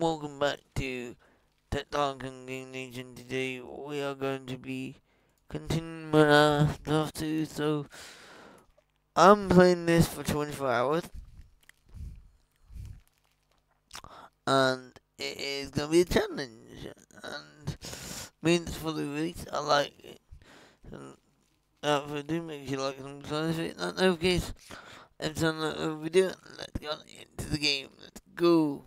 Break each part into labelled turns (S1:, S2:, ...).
S1: welcome back to Tech Talk and Gamer Nature. Today we are going to be continuing our stuff too, so I'm playing this for 24 hours. And it is going to be a challenge. And means for the weeks, I like it. And without further do make sure you like and subscribe, hit that notification. And turn that over video. Let's get into the game. Let's go.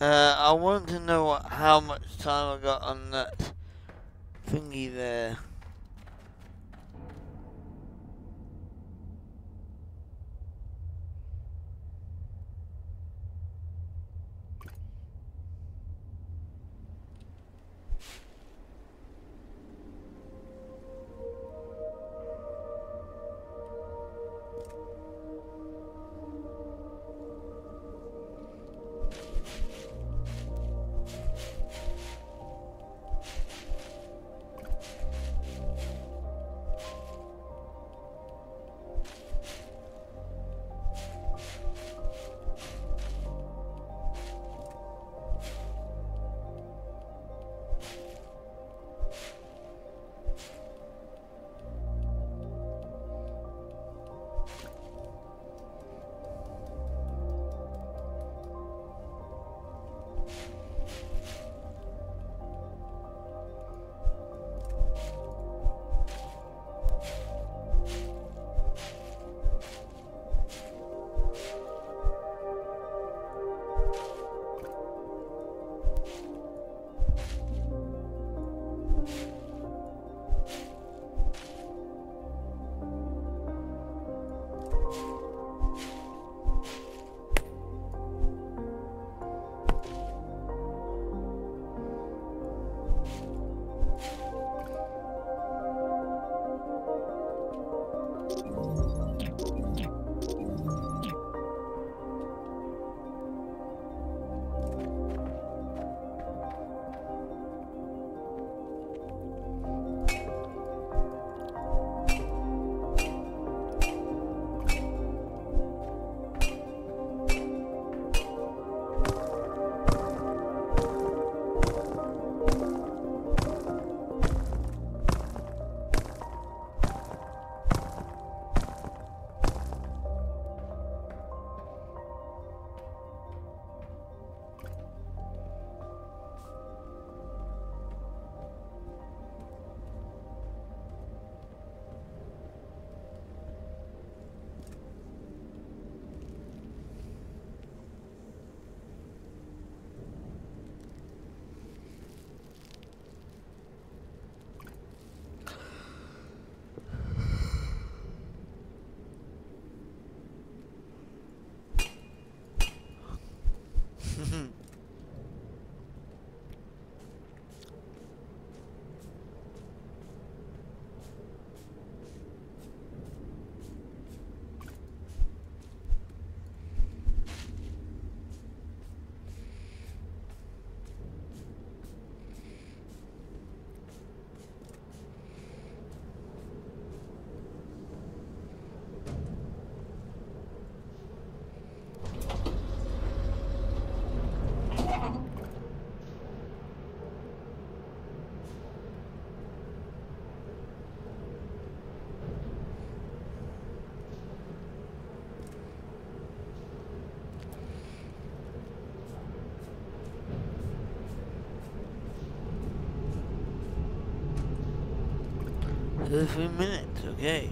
S1: Uh, I want to know what, how much time I got on that thingy there. Three minutes, okay.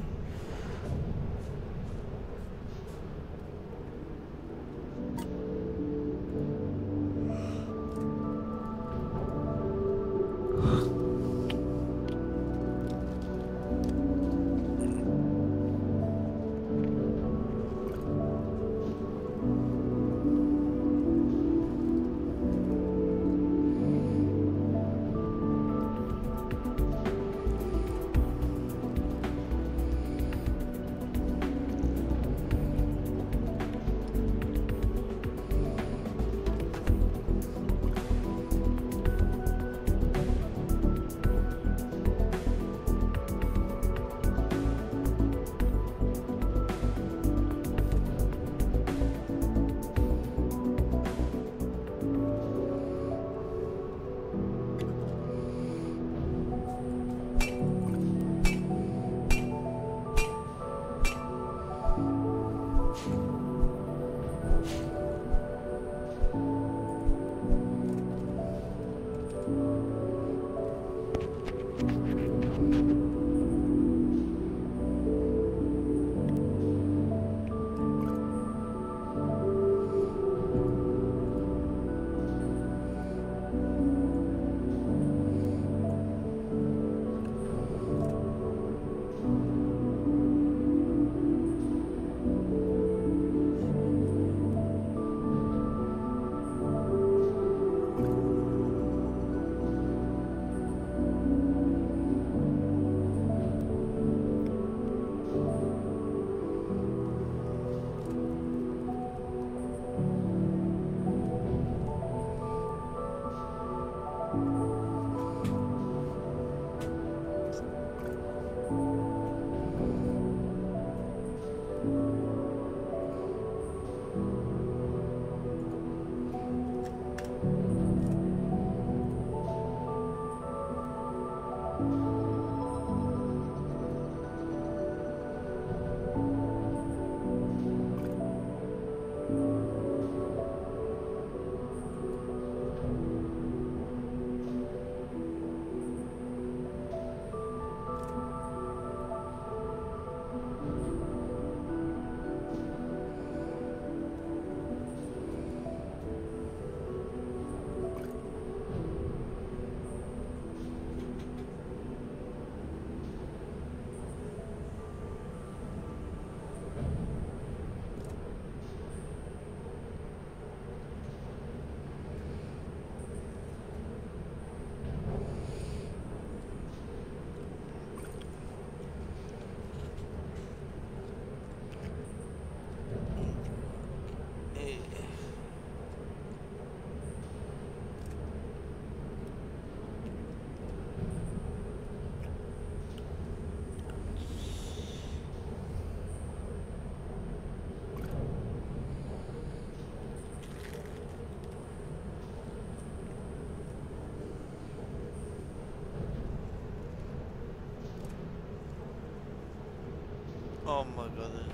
S1: God, there's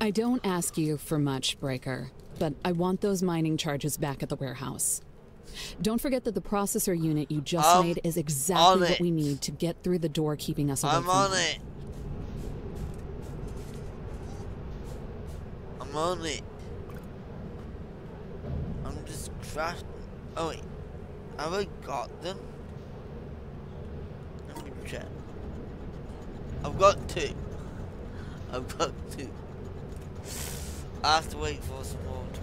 S1: I
S2: don't ask you for much, Breaker, but I want those mining charges back at the warehouse. Don't forget that the processor unit you just
S1: I'm
S2: made is exactly what we need to get through the door keeping us away
S1: I'm
S2: from
S1: on it. I'm on it. I'm just crafting. Oh wait, have I got them? Let me check. I've got two. I've got two. I have to wait for some more.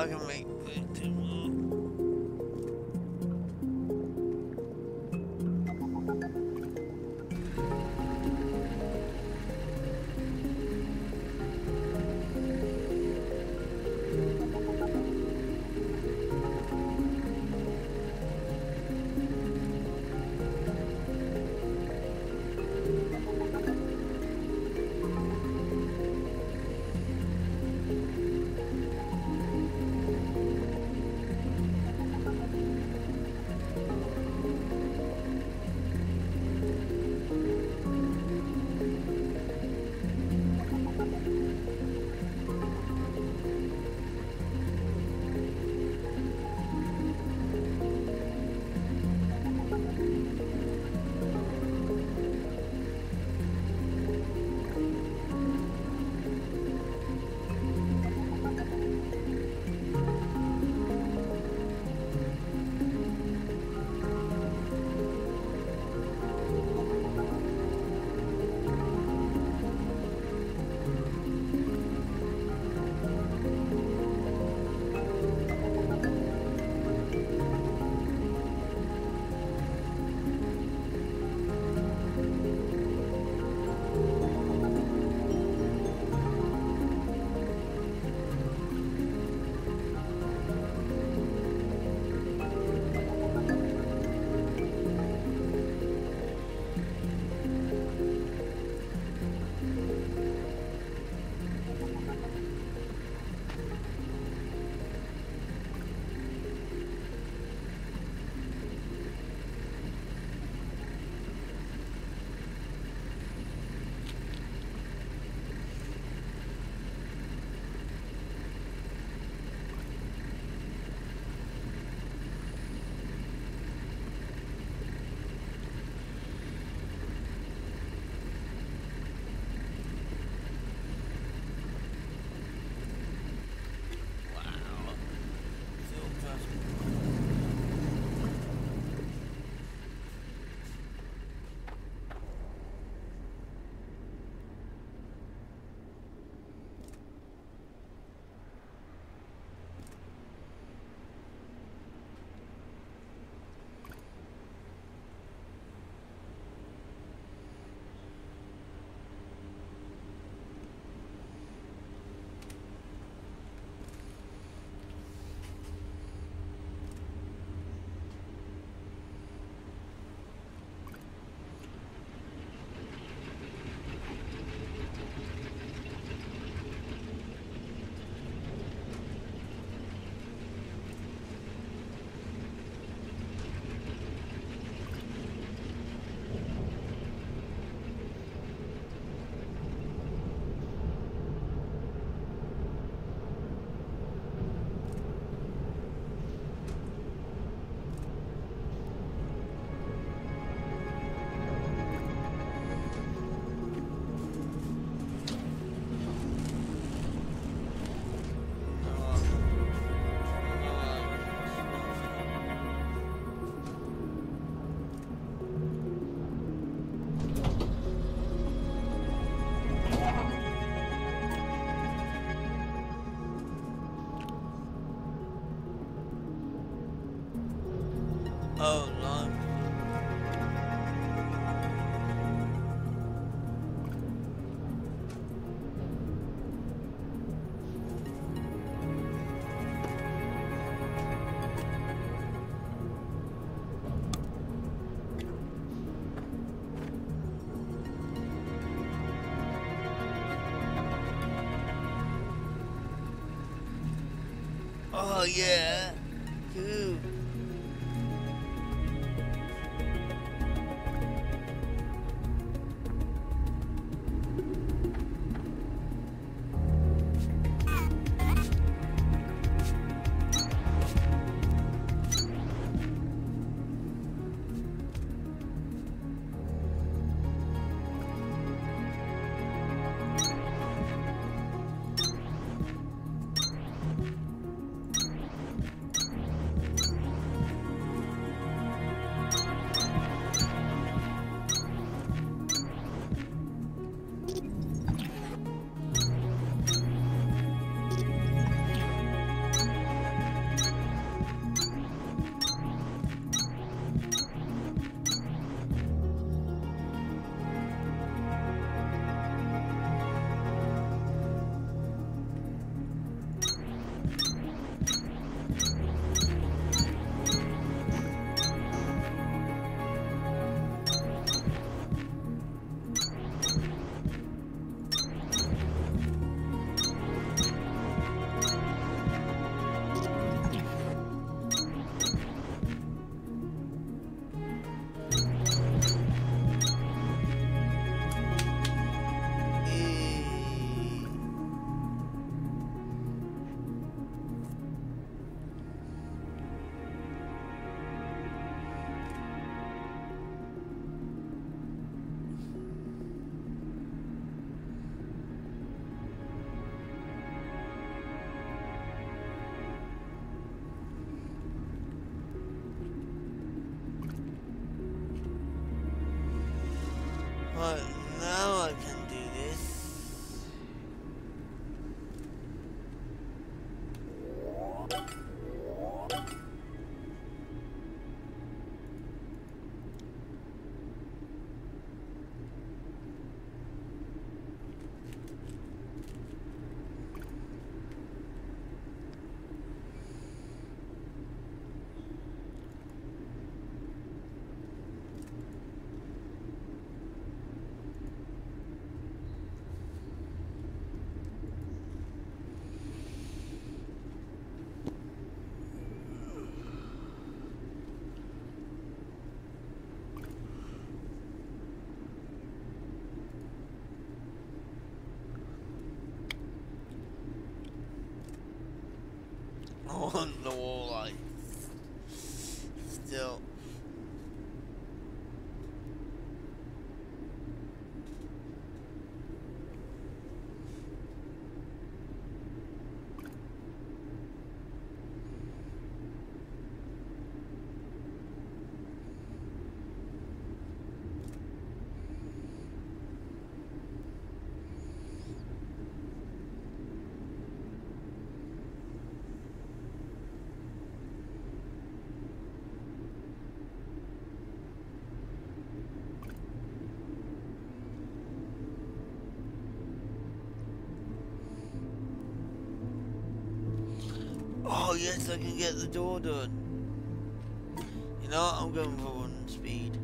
S1: I can make Oh yeah. On the wall, I still. Oh yes, I can get the door done. You know what? I'm going for one speed.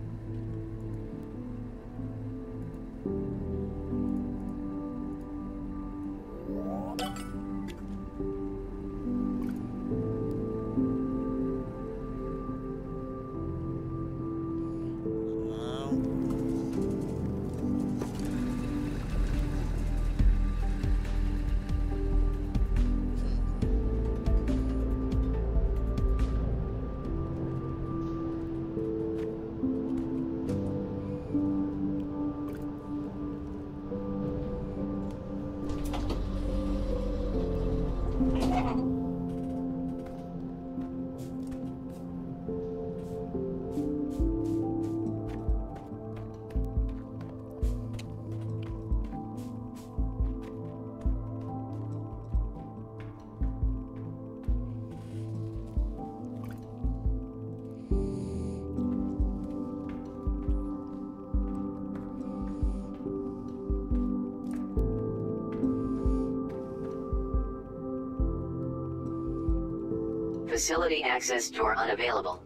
S3: Facility access door unavailable.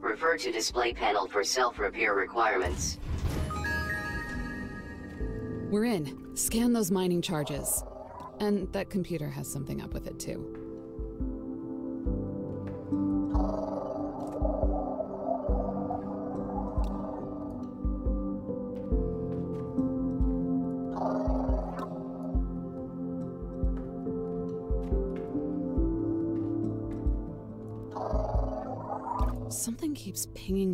S3: Refer to display panel for self-repair requirements.
S2: We're in. Scan those mining charges. And that computer has something up with it, too.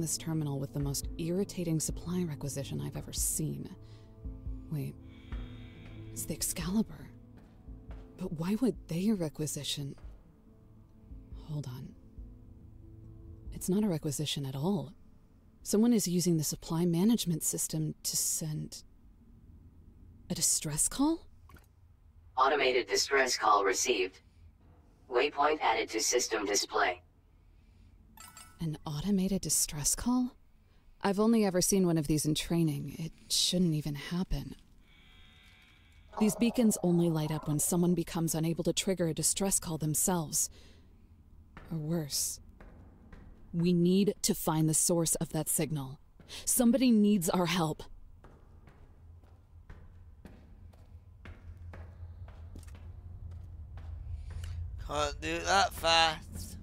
S2: This terminal with the most irritating supply requisition I've ever seen. Wait, it's the Excalibur. But why would they requisition? Hold on. It's not a requisition at all. Someone is using the supply management system to send. a distress call?
S3: Automated distress call received. Waypoint added to system display.
S2: An automated distress call? I've only ever seen one of these in training. It shouldn't even happen. These beacons only light up when someone becomes unable to trigger a distress call themselves. Or worse. We need to find the source of that signal. Somebody needs our help.
S1: Can't do that fast.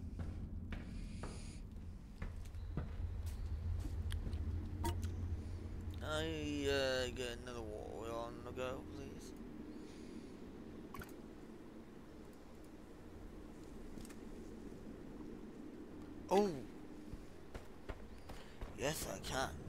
S1: I uh, get another water on the go, please. Oh. Yes, I can.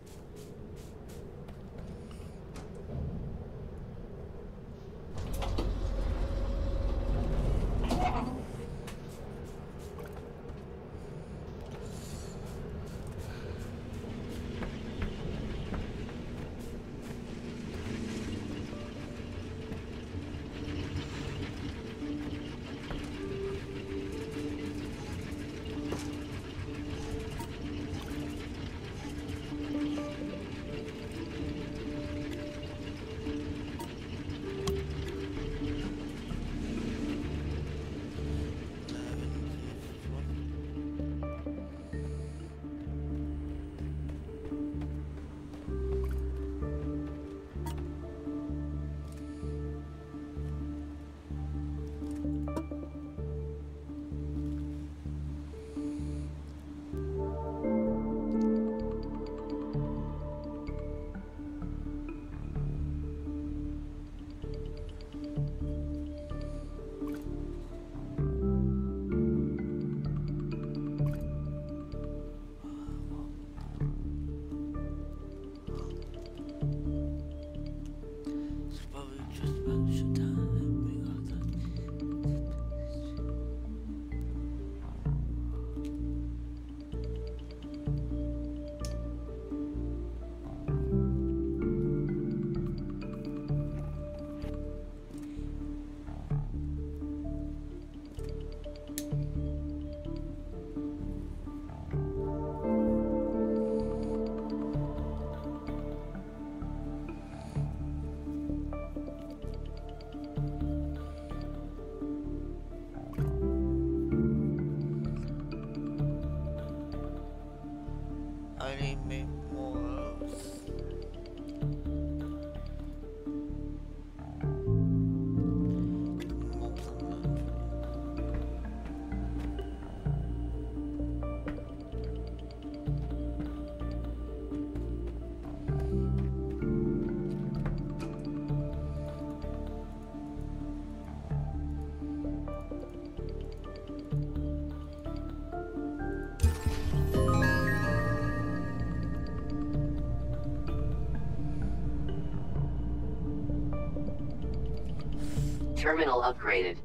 S3: Terminal upgraded.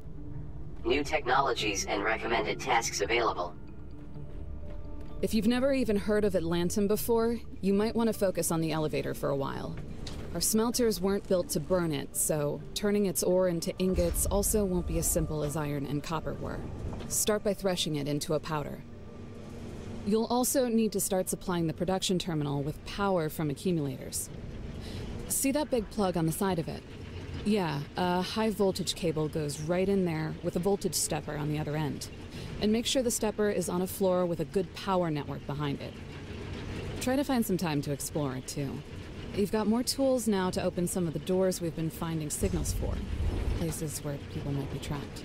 S3: New technologies and recommended tasks available.
S2: If you've never even heard of Atlantum before, you might want to focus on the elevator for a while. Our smelters weren't built to burn it, so turning its ore into ingots also won't be as simple as iron and copper were. Start by threshing it into a powder. You'll also need to start supplying the production terminal with power from accumulators. See that big plug on the side of it? Yeah, a high voltage cable goes right in there with a voltage stepper on the other end. And make sure the stepper is on a floor with a good power network behind it. Try to find some time to explore it, too. You've got more tools now to open some of the doors we've been finding signals for. Places where people might be trapped.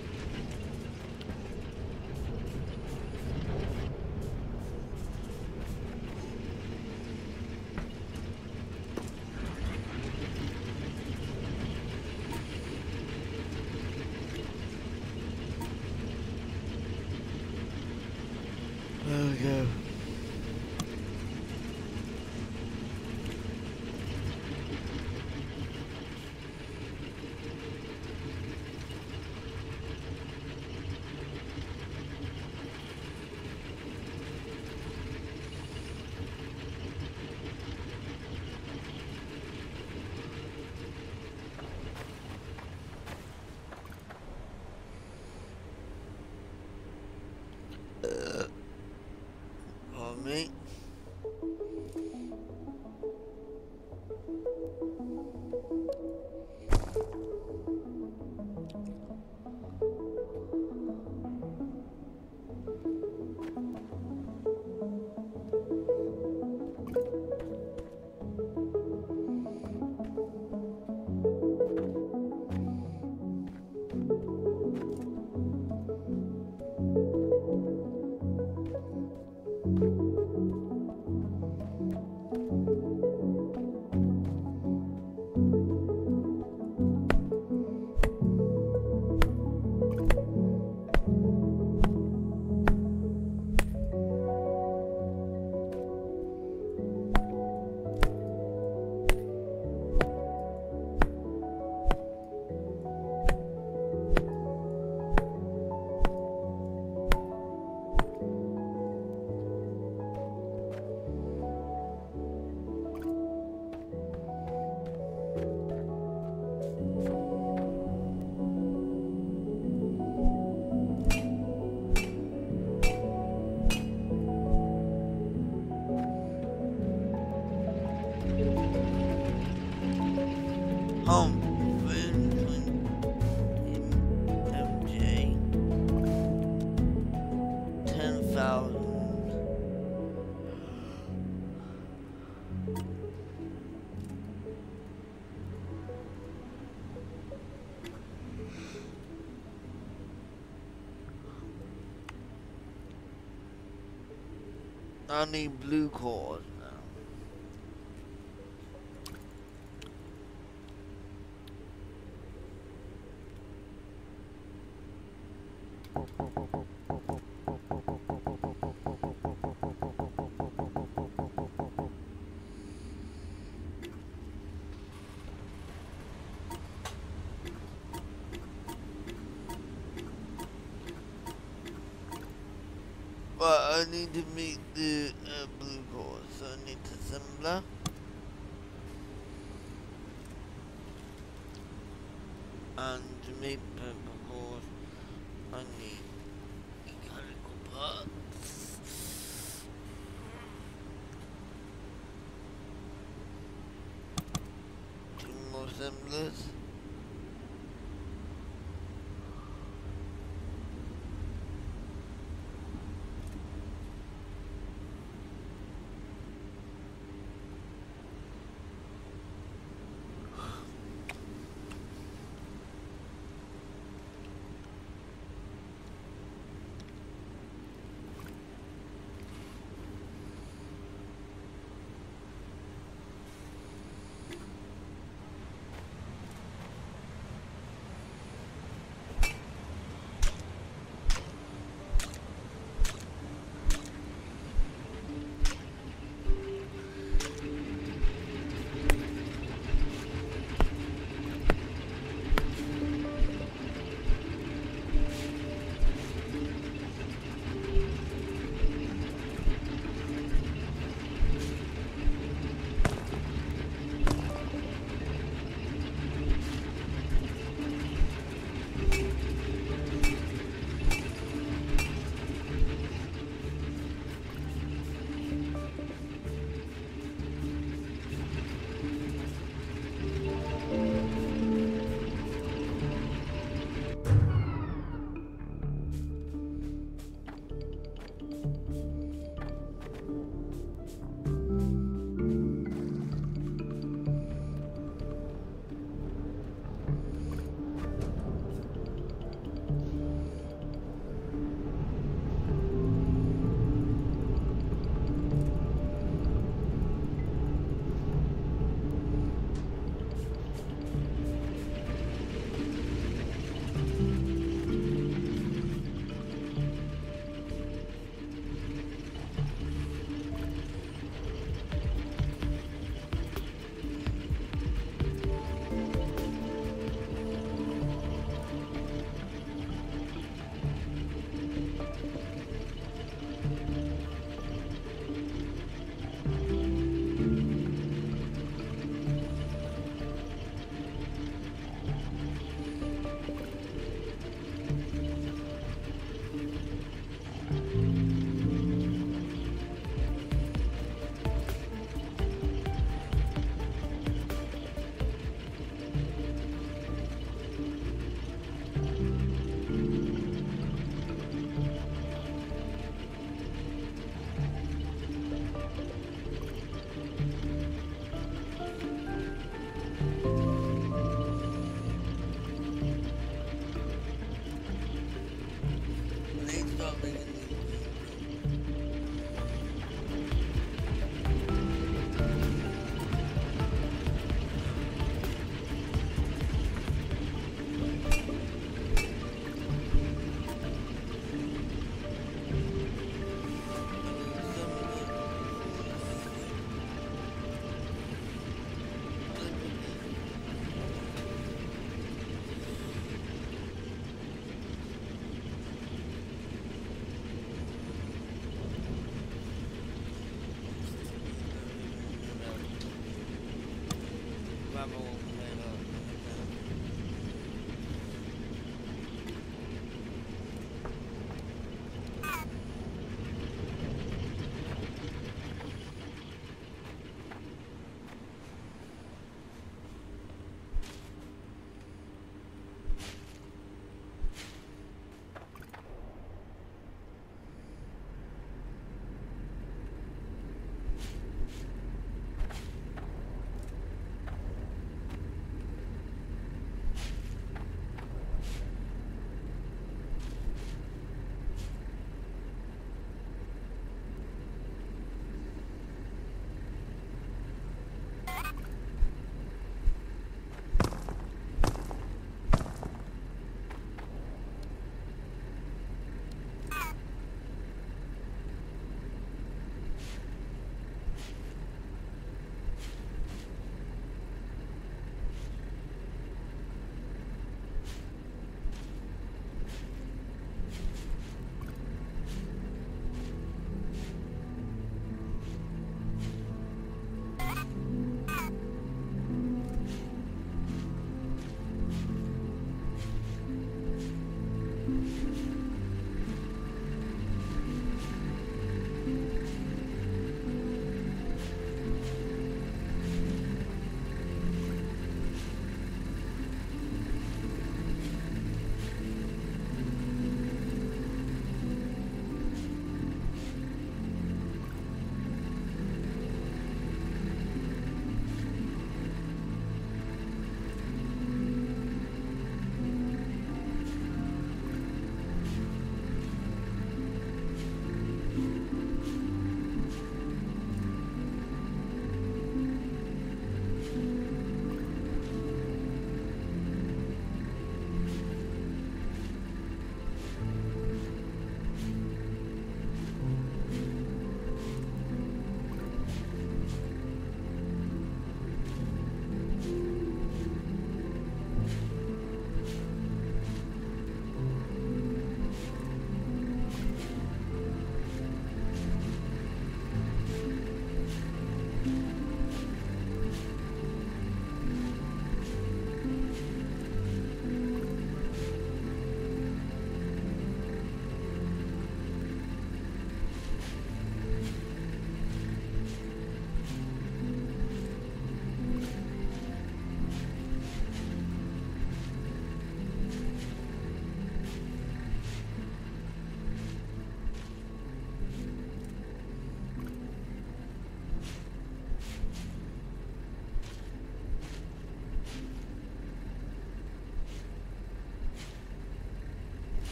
S1: I need blue cores now. But I need to make the uh, blue core, so I need assembler. And to make purple cores, I need mechanical parts. Two more assemblers.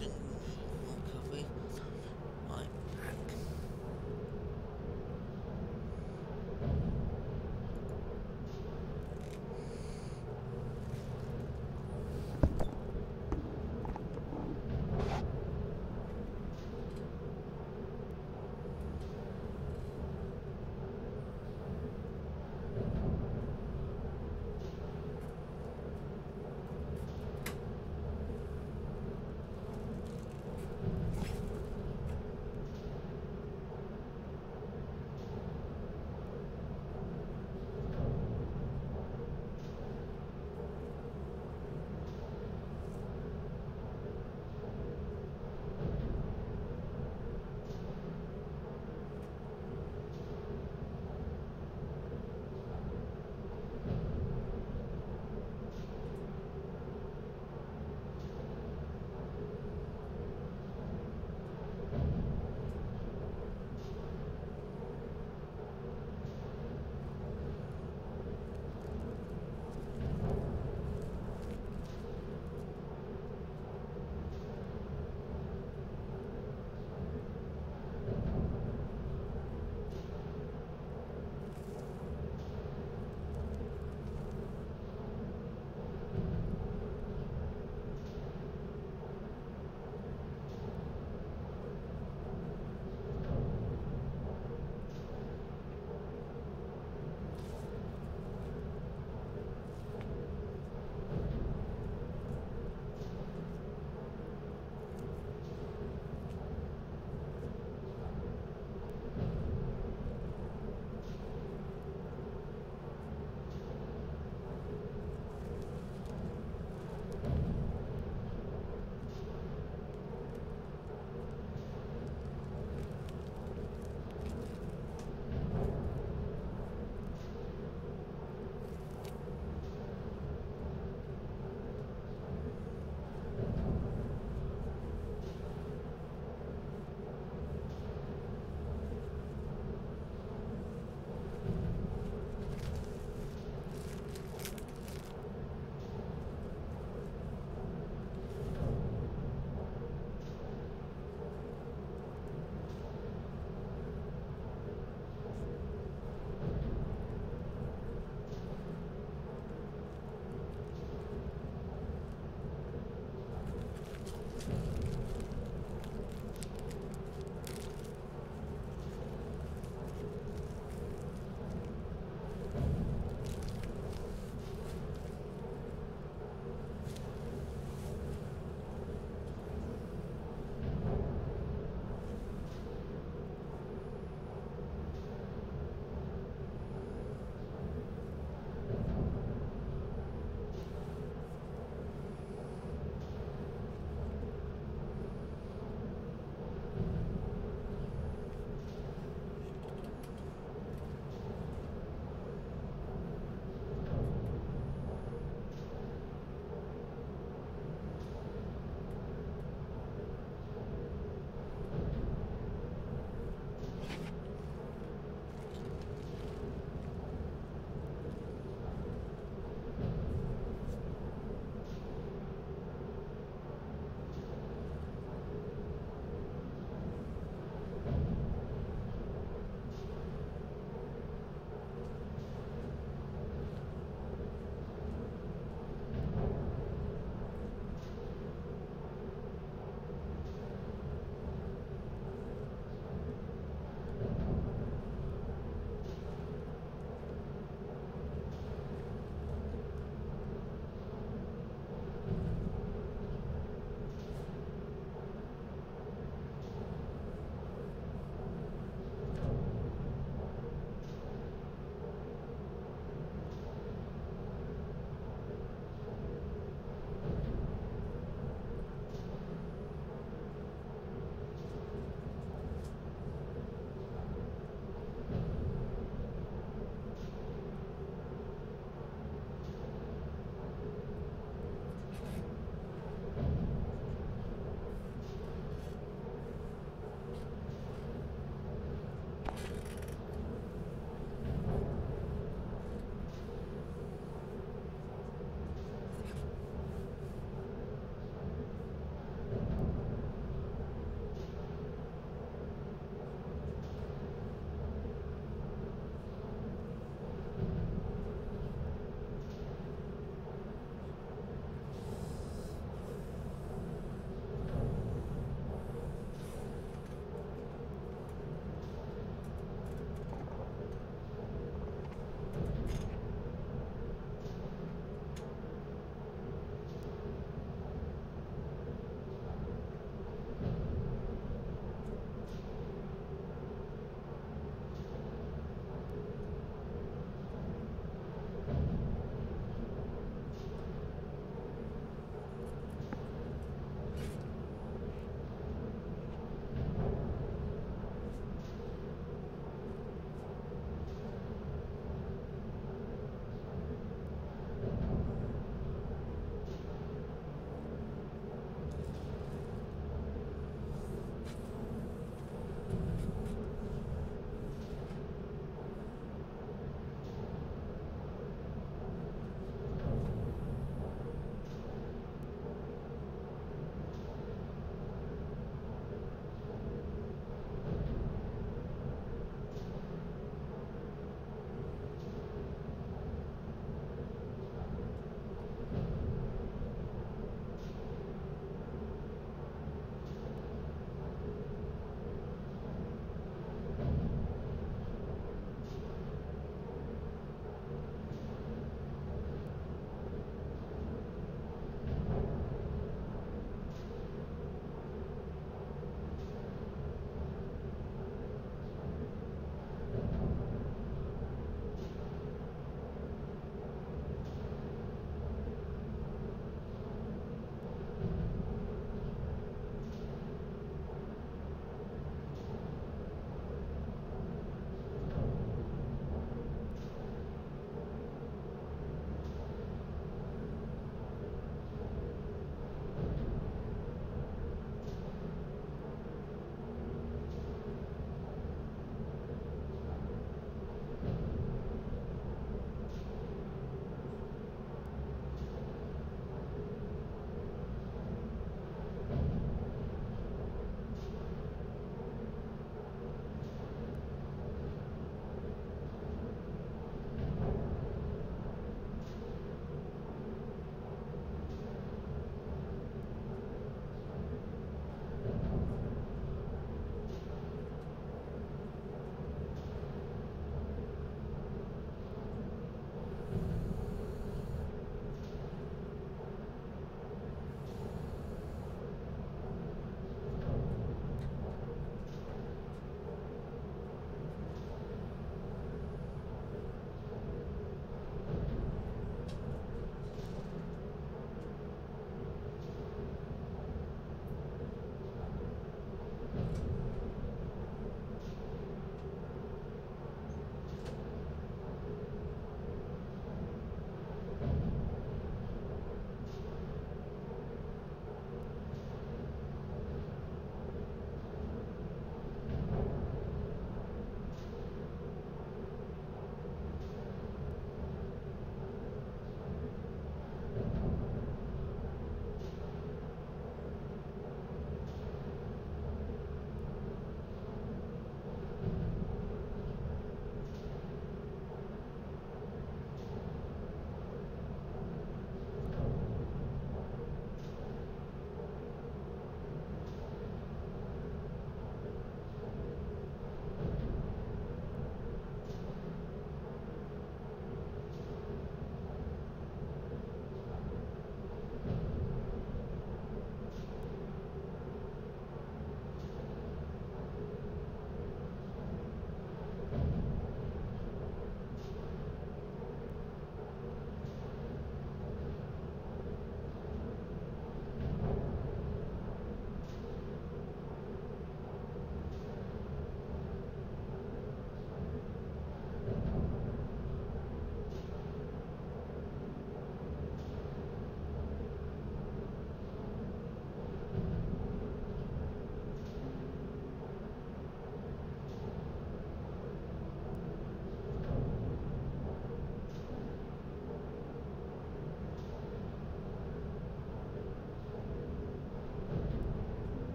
S1: Back.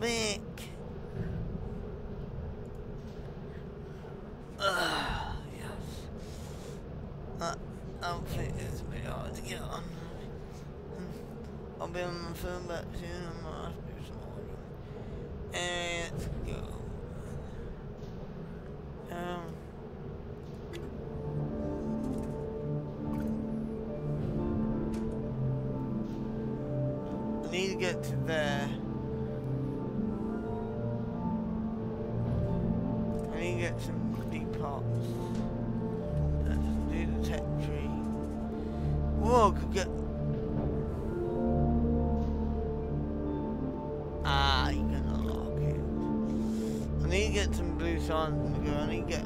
S1: Back. Ah, yes. That outfit is a bit hard to get on. Hmm. I'll be on my phone back soon I'll have to do some ordering. And let's go. Um. I need to get to there. Could get. Ah, you can unlock it. I need to get some blue signs. I need to get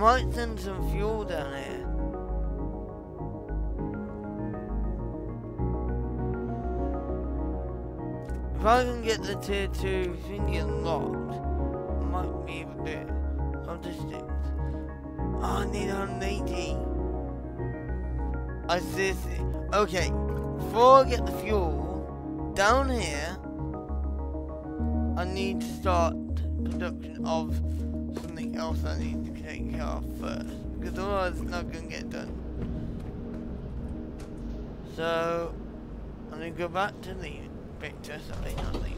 S1: might send some fuel down here. If I can get the tier 2 thing unlocked, I might be able to it. Logistics. Oh, I need 180. I see. Okay, before I get the fuel, down here, I need to start production of something else I need to take care of first. Because otherwise it's not going to get done. So, I'm going to go back to the Victor, sorry, not Lena.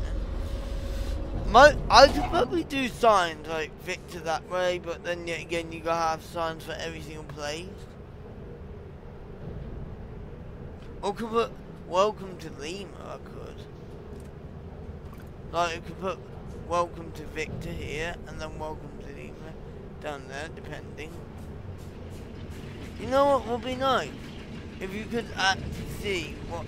S1: My, I could probably do signs like Victor that way, but then yet again you gotta have signs for every single place. Or could put welcome to Lima, I could. Like I could put welcome to Victor here and then welcome down there, depending. You know what would be nice? If you could actually see what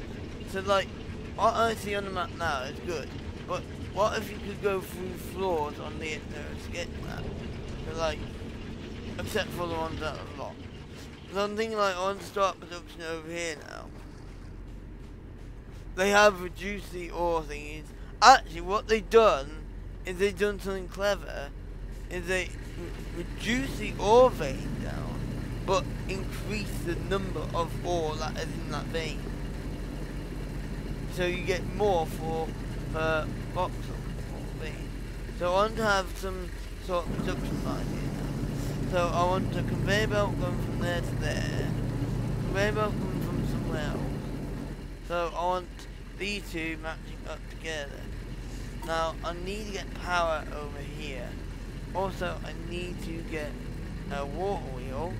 S1: so like what I see on the map now is good, but what if you could go through floors on the sketch map? So like, except for the ones that are locked. Something like on start production over here now. They have reduced the ore thingies. Actually, what they've done is they've done something clever. Is they reduce the ore vein down, but increase the number of ore that is in that vein so you get more for per box or thing. So I want to have some sort of production line here. So I want a conveyor belt going from there to there, conveyor belt coming from somewhere else. So I want these two matching up together. Now I need to get power over here. Also I need to get a water wheel.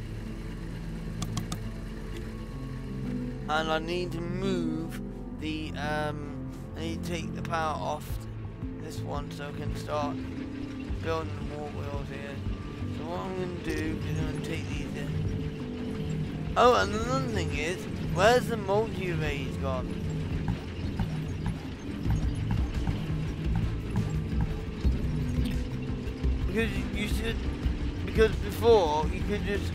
S1: And I need to move the um, I need to take the power off this one so I can start building more wheels here. So what I'm going to do is I'm going to take these in. Oh, and another thing is, where's the multi-erase gone? Because you should, because before you could just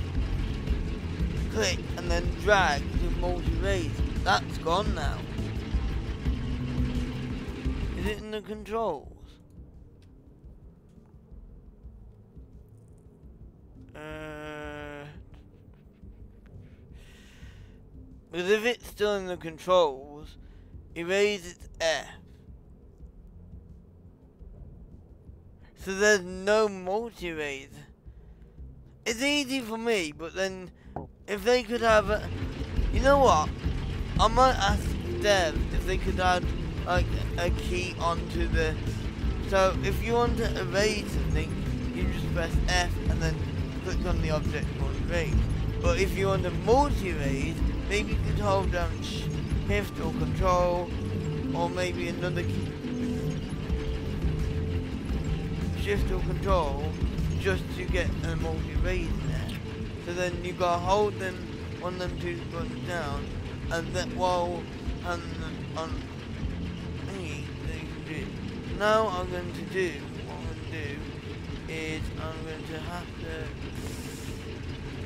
S1: click and then drag to multi-erase. That's gone now. Is it in the controls? Uh, because if it's still in the controls, erase its F. So there's no multi-erase. It's easy for me, but then if they could have a... You know what? I might ask Dev if they could add like a key onto the so if you want to erase something you just press F and then click on the object for erase but if you want to multi-erase maybe you could hold down shift or control or maybe another key shift or control just to get a multi-erase there so then you gotta hold them on them two buttons down and then while and on now I'm going to do, what I'm going to do is I'm going to have to,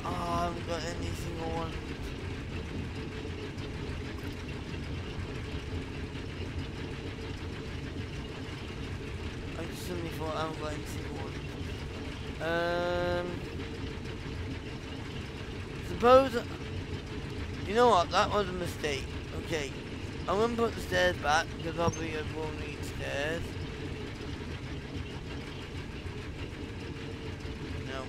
S1: oh, I haven't got any single one. I just suddenly thought I haven't got any single. Um, suppose, you know what, that was a mistake. Okay, I'm going to put the stairs back because obviously I will need stairs. No.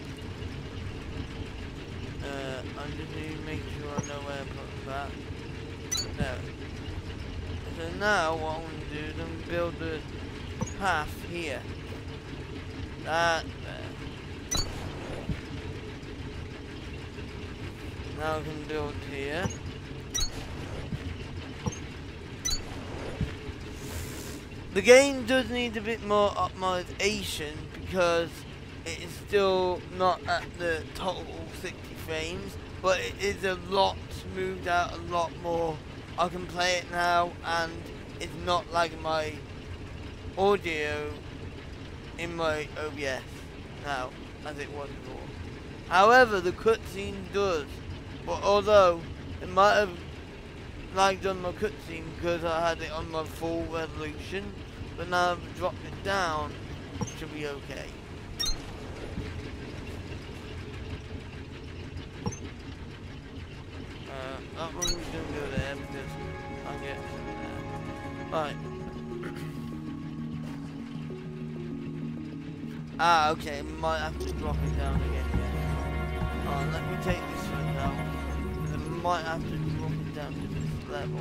S1: Uh, I'm just to make sure I know where I put that. There. So now what I'm going to do is I'm going to build the path here. That there. Now I can build here. The game does need a bit more optimization because it is still not at the total 60 frames but it is a lot smoothed out, a lot more. I can play it now and it's not like my audio in my OBS now as it was before. However, the cutscene does. But although it might have lagged on my cutscene because I had it on my full resolution, but now I've dropped it down, it should be okay. Uh, that one's gonna go there because I get there. Right. Ah, okay, might have to drop it down again. Yeah. Oh, let me take this one now. I might have to drop it down to this level.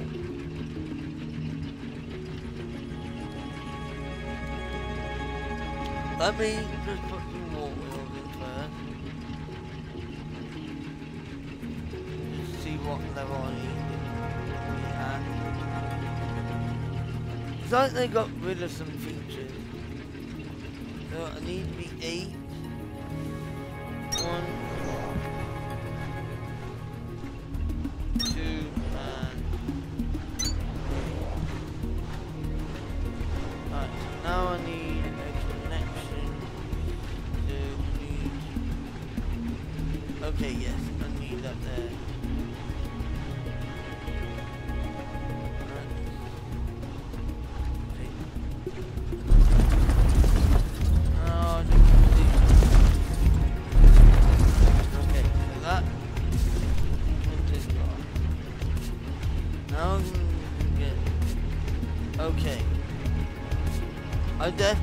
S1: Let me just put some water wheels in first. Just see what level I need at. It's like they got rid of some features. I need to be eight. One, I definitely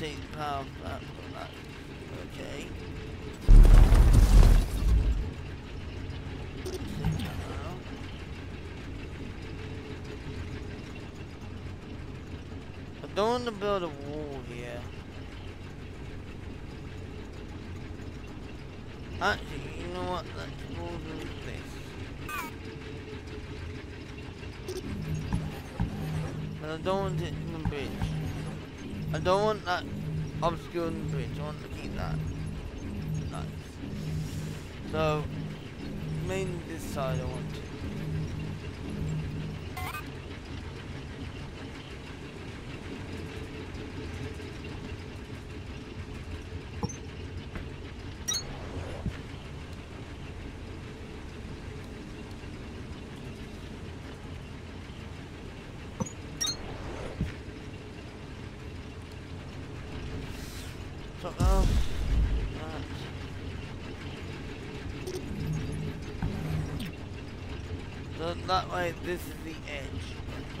S1: that, uh, uh, okay. I don't want to build a that way, this is the edge.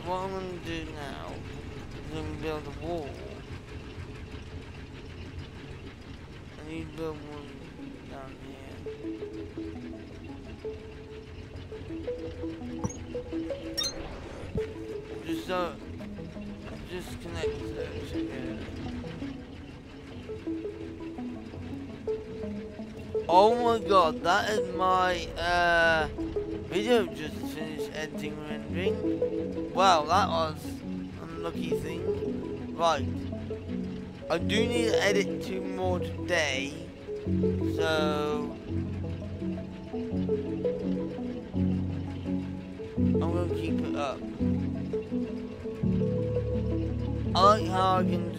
S1: What I'm going to do now is I'm going to build a wall. I need to build one down here. Just so, just connect those together. Oh my god, that is my uh, video just editing rendering. Wow, that was unlucky thing. Right. I do need to edit two more today. So I'm gonna keep it up. I like how I can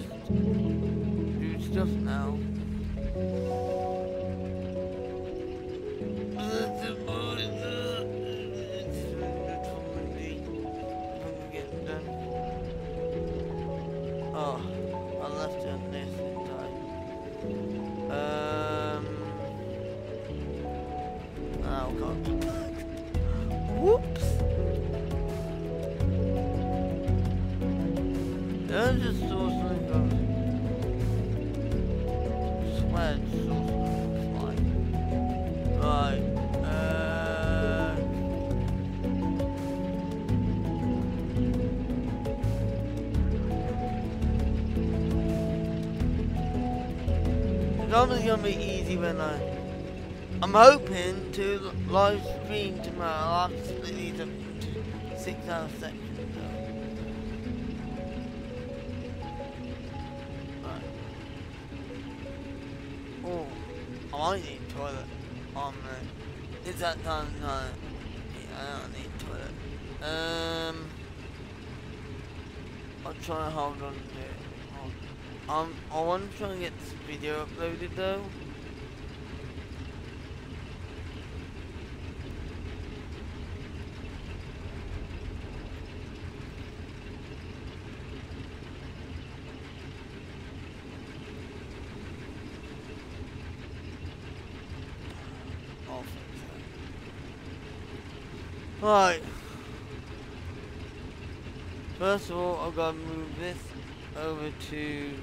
S1: I'm hoping to live stream tomorrow. I'll have to these six hour sections. Right. Oh, I need toilet on the. It's that time night. Yeah, I don't need toilet. Um. I'll try and hold on to it. I'm, I want to try and get this video uploaded though. I'll fix that. Right. First of all, I've got to move this over to.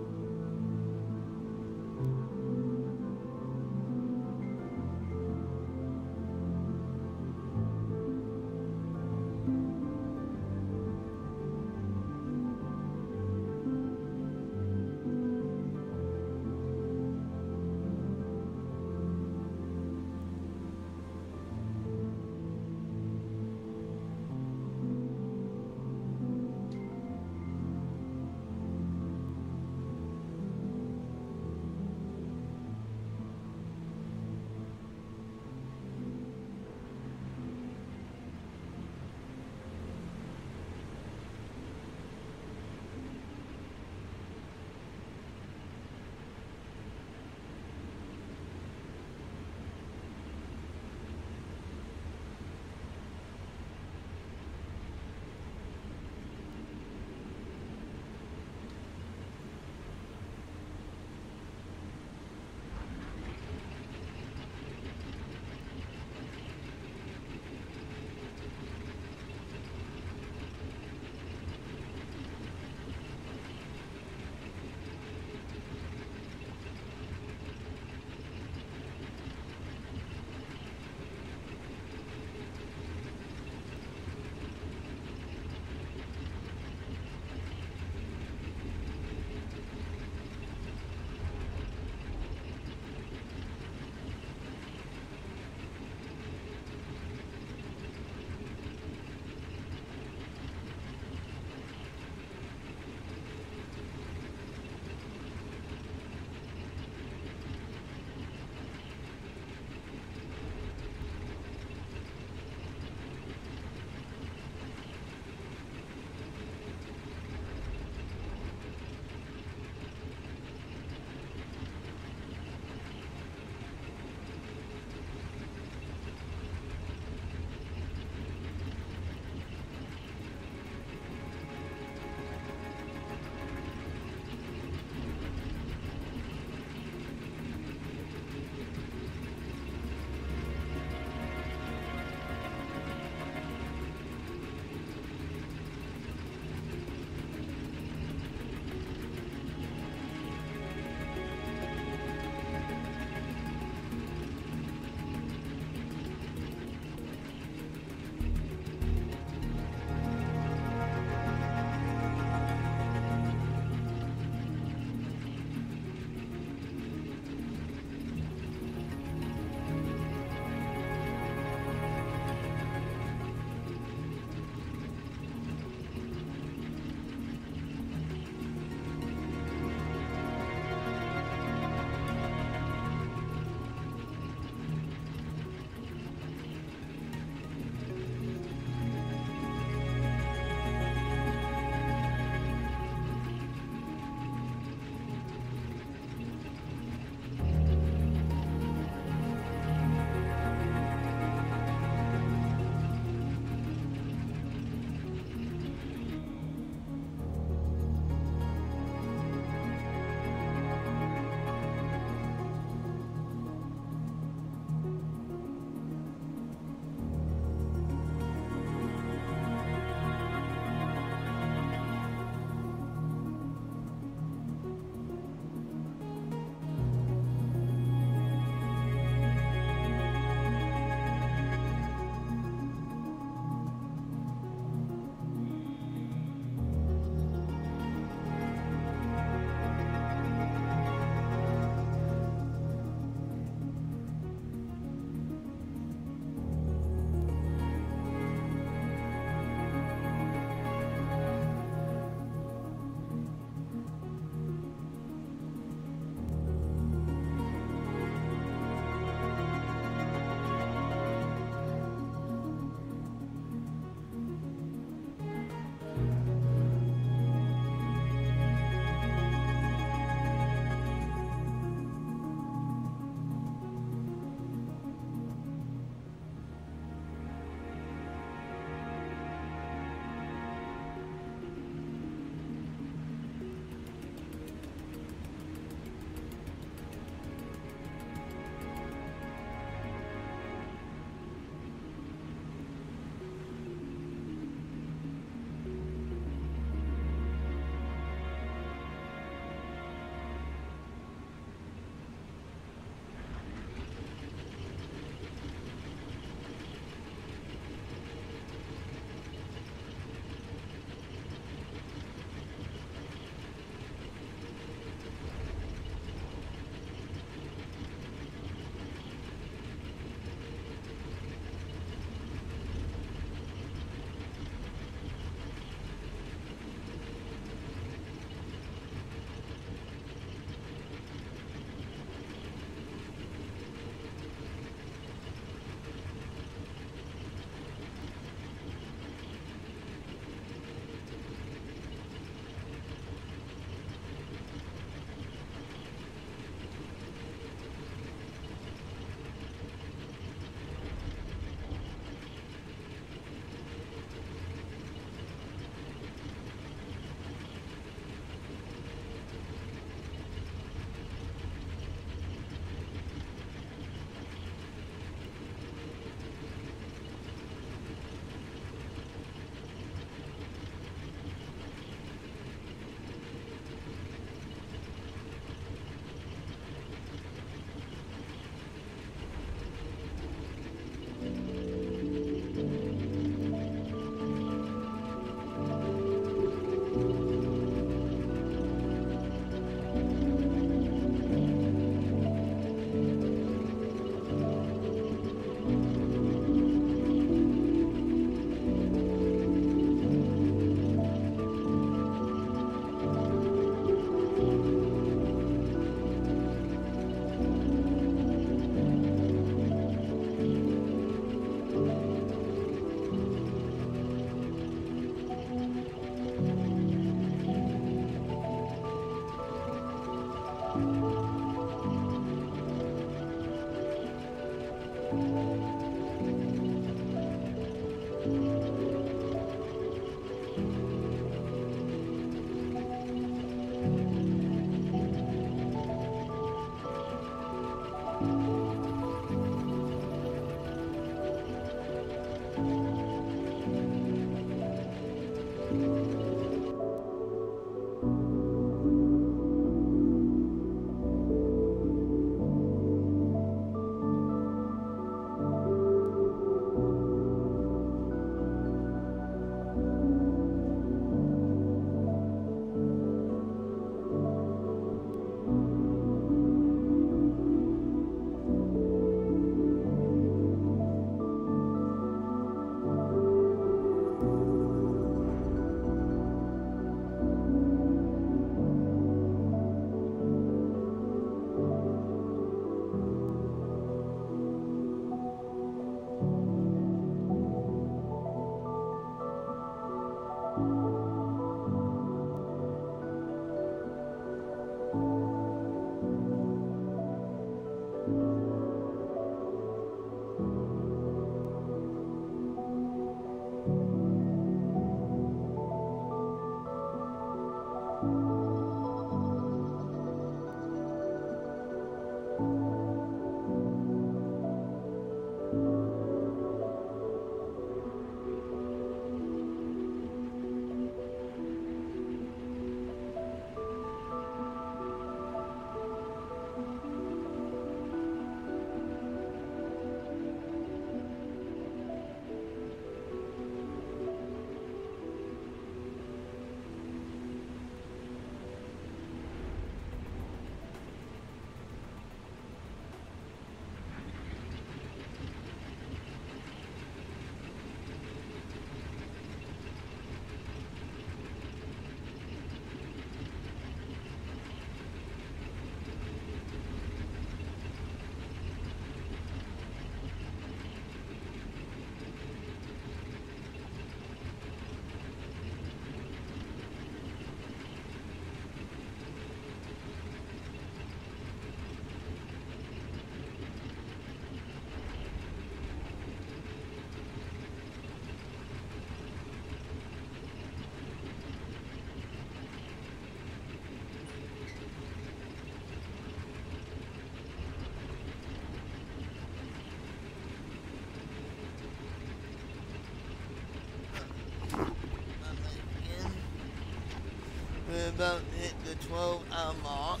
S1: about hit the 12 hour mark.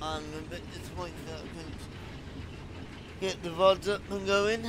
S1: I'm a bit disappointed that I couldn't get the VODS up and going.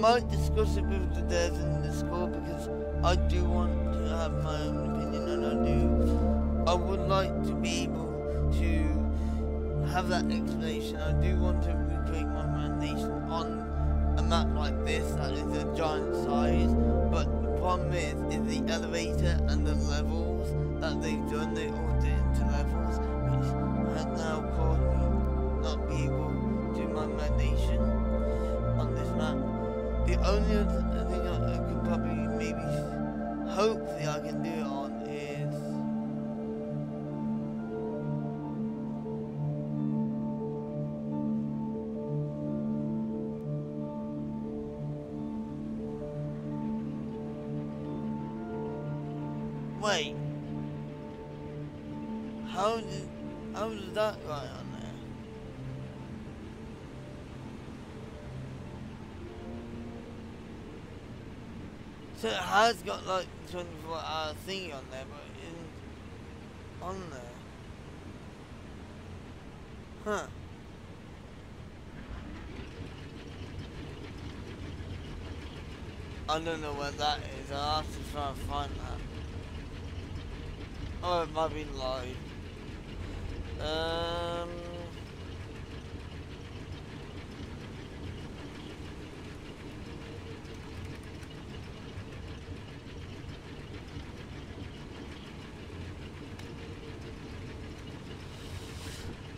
S1: might discuss it with the dads in the school because I do want to have my own opinion and I do I would like to be able to have that explanation. I do want to recreate my imagination on a map like this that is a giant size but the problem is is the elevator and the levels that they've done they all did into levels which has now caused me not be able to do my imagination on this map. The only thing I, could probably has got like 24 hour thingy on there, but it isn't on there. Huh. I don't know where that is. I'll have to try and find that. Oh, it might be live. Um.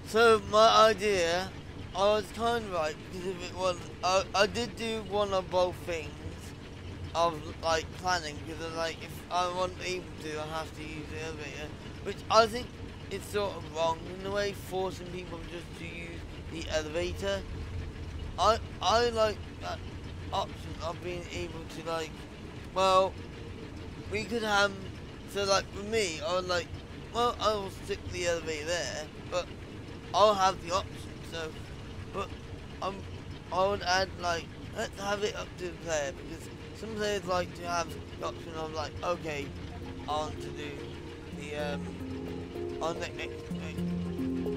S1: So my idea, I was kind of right because if it was, I, I did do one of both things of like planning because like if I wasn't able to, I have to use the elevator, which I think is sort of wrong in a way, forcing people just to use the elevator. I I like that option of being able to like, well, we could have so like for me, I was like, well, I will stick the elevator there, but I'll have the option. So, but um, I would add like let's have it up to the player because some players like to have the option of like, okay, I want to do the um, on the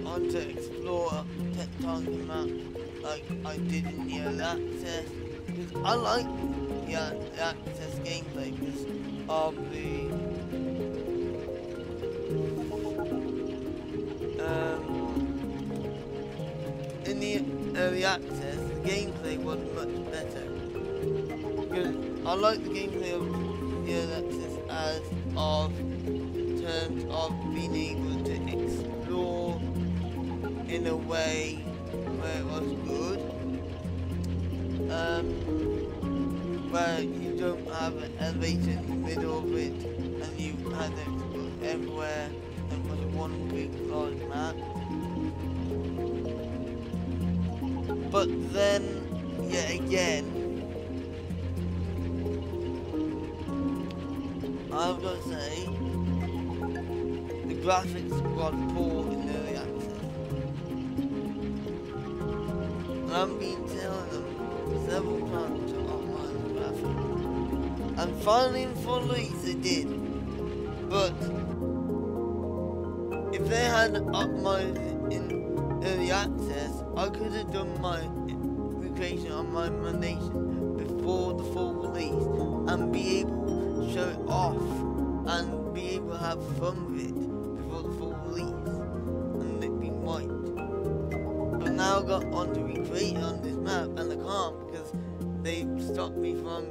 S1: on to explore tectonic map like I did in the early access because I like the, the access gameplay because of the um, early access, the gameplay was much better. I like the gameplay of the early access as of terms of being able to explore in a way where it was good. Um, where you don't have an elevator in the middle of it and you had explore everywhere and was one big large map. But then, yet again, I've got to say, the graphics was poor in early access. And I've been telling them several times to optimize the graphics. And finally in full release they did. But, if they had optimized in early access, I could have done my recreation on my nation before the full release and be able to show it off and be able to have fun with it before the full release and it being white. But now I got on to on this map and I can't because they stopped me from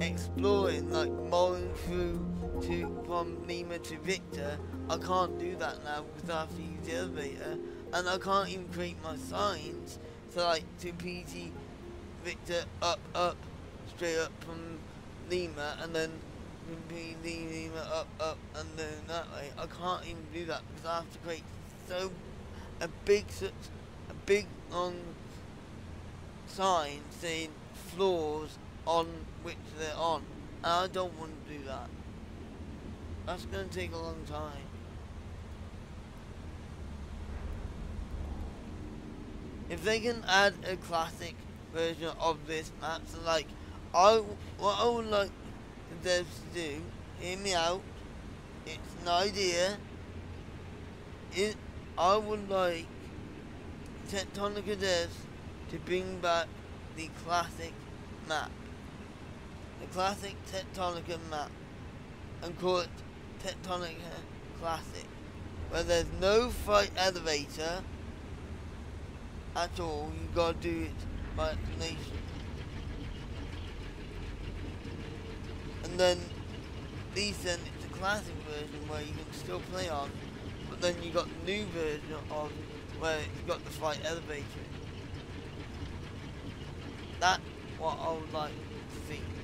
S1: exploring like mowing through to from Lima to Victor. I can't do that now because I have to use the elevator and I can't even create my signs so like to PT Victor up up straight up from Lima and then PT Lima up up and then that way. I can't even do that because I have to create so a big such a big long sign saying floors on which they're on. And I don't want to do that. That's going to take a long time if they can add a classic version of this map, so like, I, what I would like the devs to do, hear me out, it's an idea, it, I would like Techtonica devs to bring back the classic map, the classic Techtonica map, and call it Techtonica Classic, where there's no freight elevator, at all. You gotta do it my explanation. And then these send it's a classic version where you can still play on, but then you got the new version of where it's got the flight elevator. That's what I would like to see.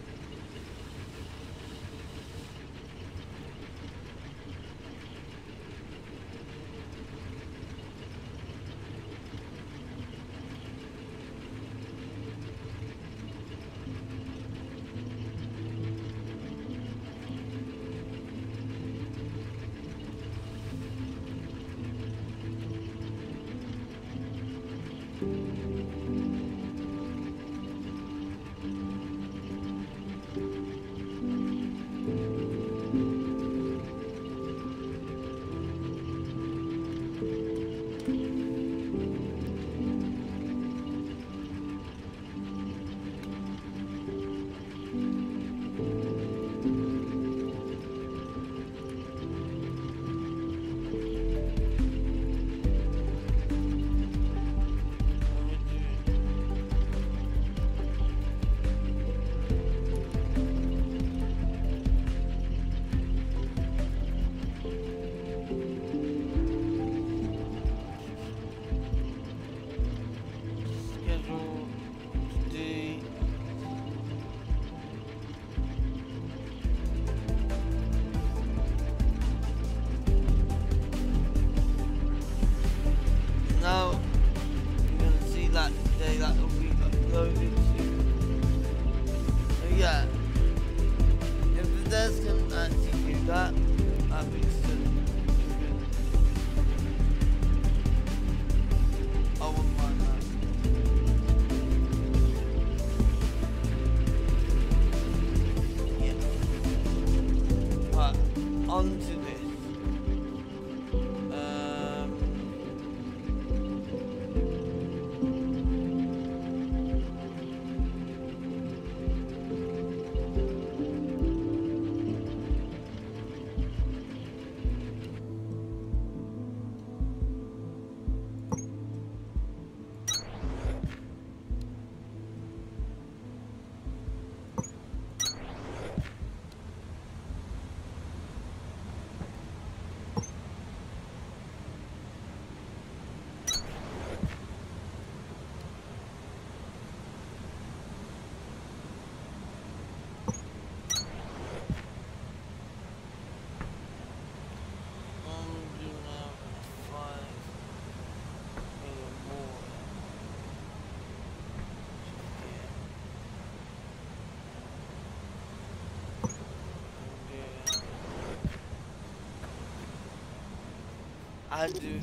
S1: I do it.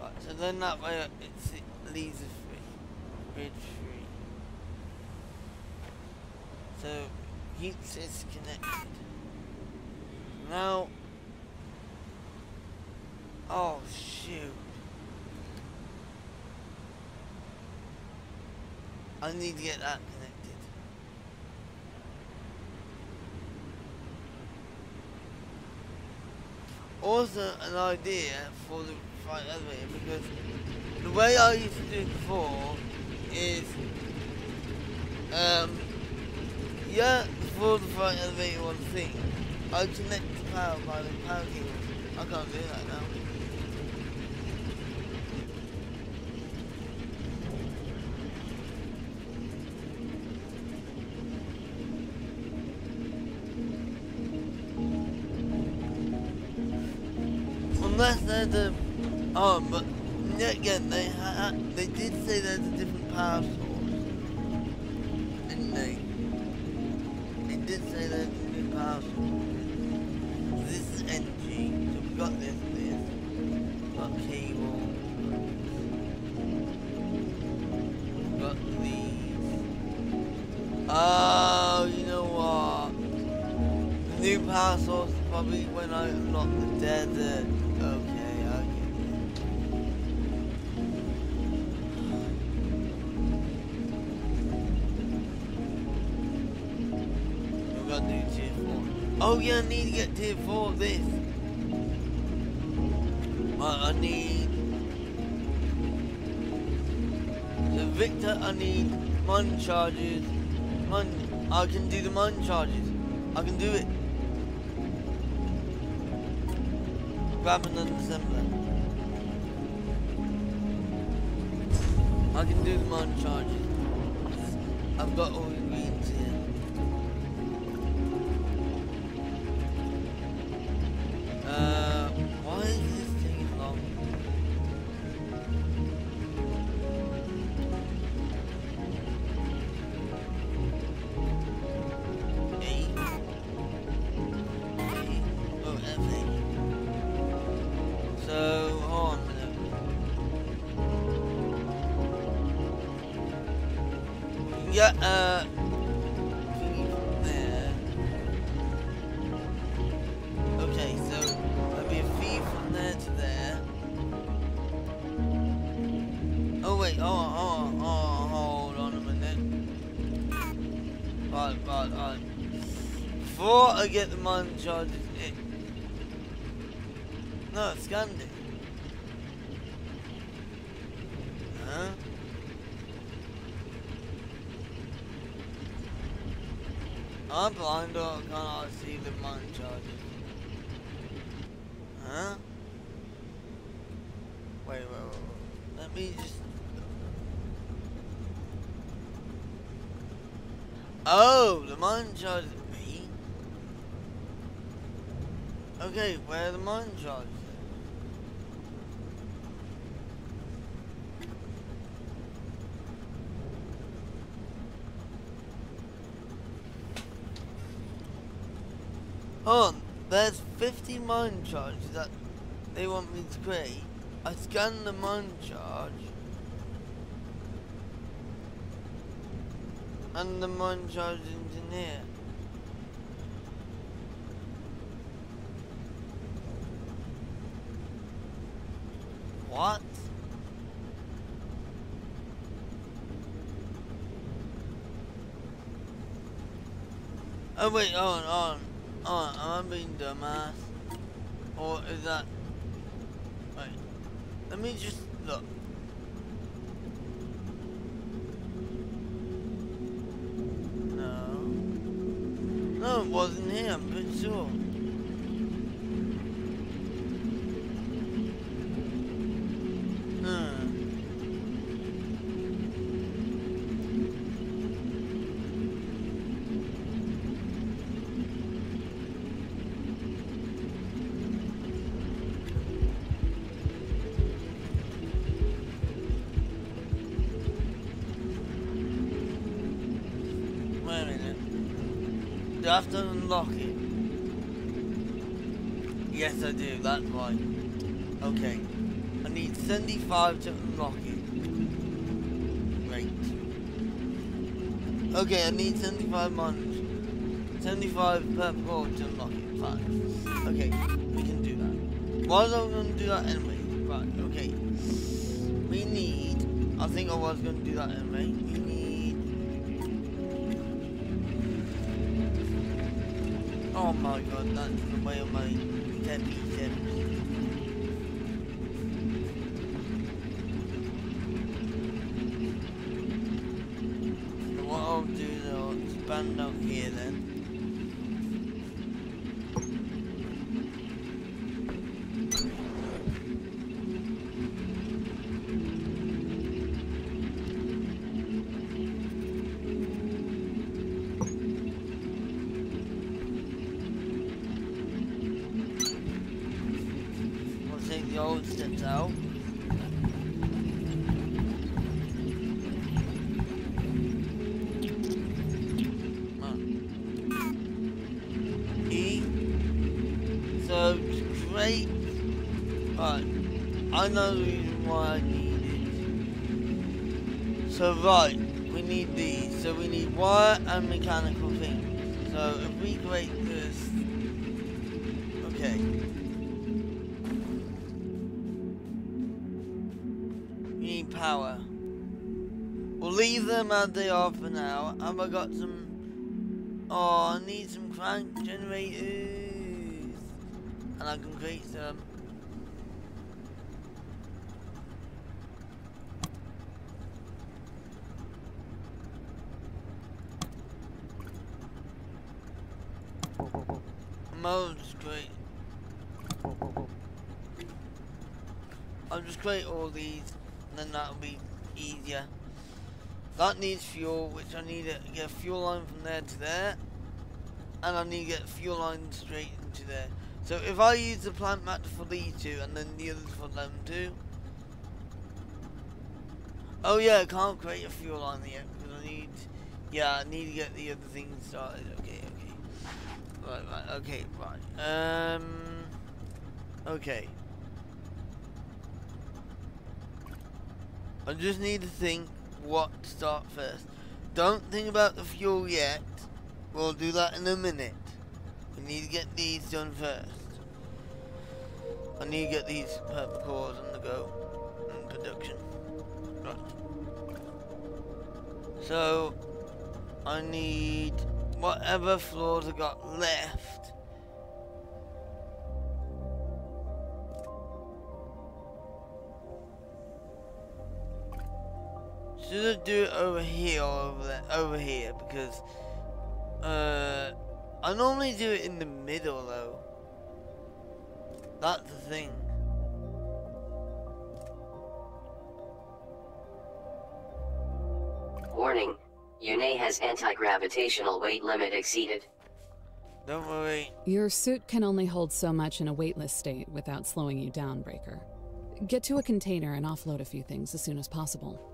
S1: Right, so then that way it's, it leaves free. Bridge free. So keeps us connected. Now Oh shoot. I need to get that connected. Also an idea for the flight elevator because the way I used to do it before is um yeah before the freight elevator a thing I connect the power by the power cables. I can't do that now. Oh, Oh yeah, I need to get tier four of this. I, I need. Victor, I need mon charges. Mon, I can do the mon charges. I can do it. Grab an assembler. I can do the mon charges. I've got all the ingredients here. Mine charges, it... No, scanned. Huh? I'm blind or can I see the mine charges? Huh? Wait, wait, wait, wait. Let me just. Oh, the mine charges me. Okay, where are the mine charges? Hold oh, on, there's 50 mine charges that they want me to create. I scan the mine charge. And the mine charge engineer. What? Oh wait, hold on, hold on. Hold on, am I being dumbass? Or is that... Wait, let me just look. I have to unlock it? Yes, I do. That's right. Okay. I need 75 to unlock it. Great. Okay, I need 75 mons. 75 per port to unlock it. Fine. Okay, we can do that. Was I going to do that anyway? Right, okay. We need... I think I was going to do that anyway. God, that's the way So to create. Right. I know the reason why I need it. So right, for now. Have I got some... Oh, I need some crank generators. And I can create some. Modes great. I'll just create all these, and then that'll be easier. That needs fuel, which I need to get a fuel line from there to there, and I need to get a fuel line straight into there. So if I use the plant matter for these two, and then the others for them too. Oh yeah, I can't create a fuel line yet because I need, yeah, I need to get the other things started. Okay, okay, right, right, okay, right. Um, okay. I just need to think what to start first. Don't think about the fuel yet. We'll do that in a minute. We need to get these done first. I need to get these purple cores on the go in production. Right. So, I need whatever floors I got left. Should I do it over here or over there? Over here because uh, I normally do it in the middle though. That's the thing.
S3: Warning. Yune has anti-gravitational weight limit exceeded.
S1: Don't worry.
S2: Your suit can only hold so much in a weightless state without slowing you down, Breaker. Get to a container and offload a few things as soon as possible.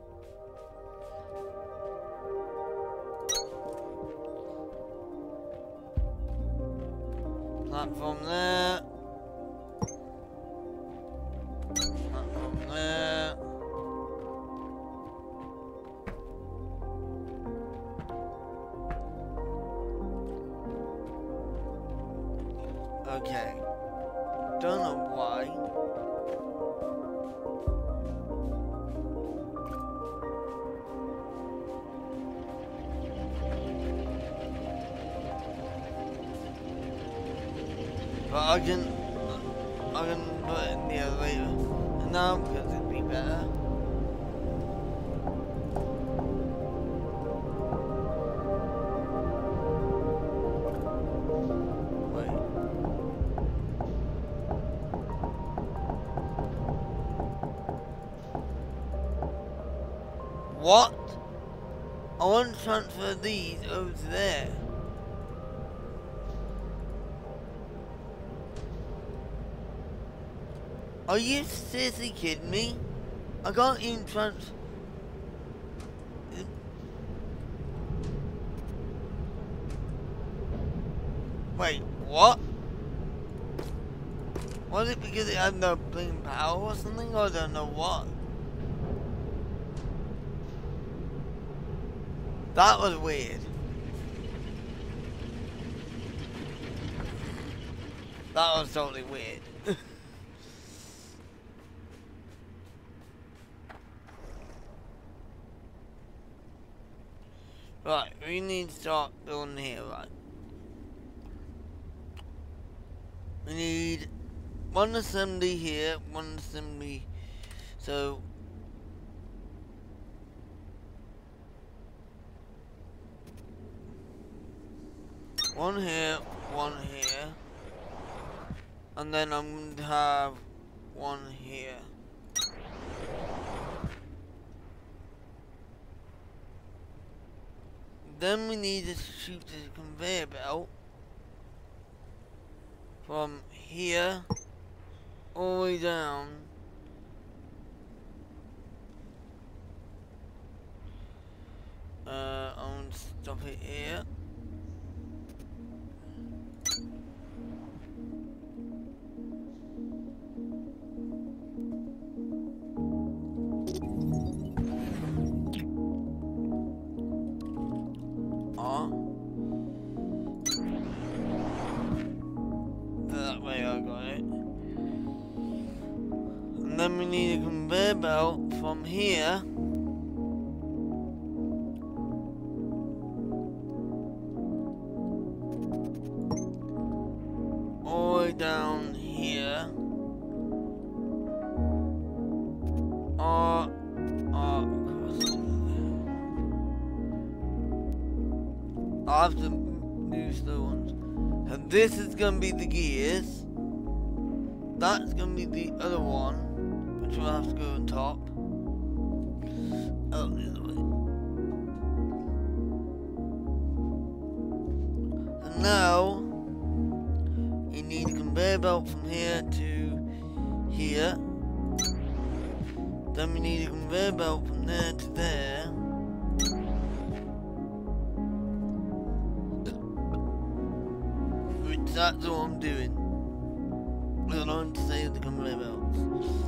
S1: These over there. Are you seriously kidding me? I can't even trans... Wait, what? Was it because it had no bling power or something? I don't know what. That was weird. That was totally weird. right, we need to start building here, right? We need one assembly here, one assembly. So one here, one here, and then I'm going to have one here. Then we need to shoot the conveyor belt from here all the way down belt from here. now, you need a conveyor belt from here to here. Then we need a conveyor belt from there to there. Which that's all I'm doing. We're to save the conveyor belts.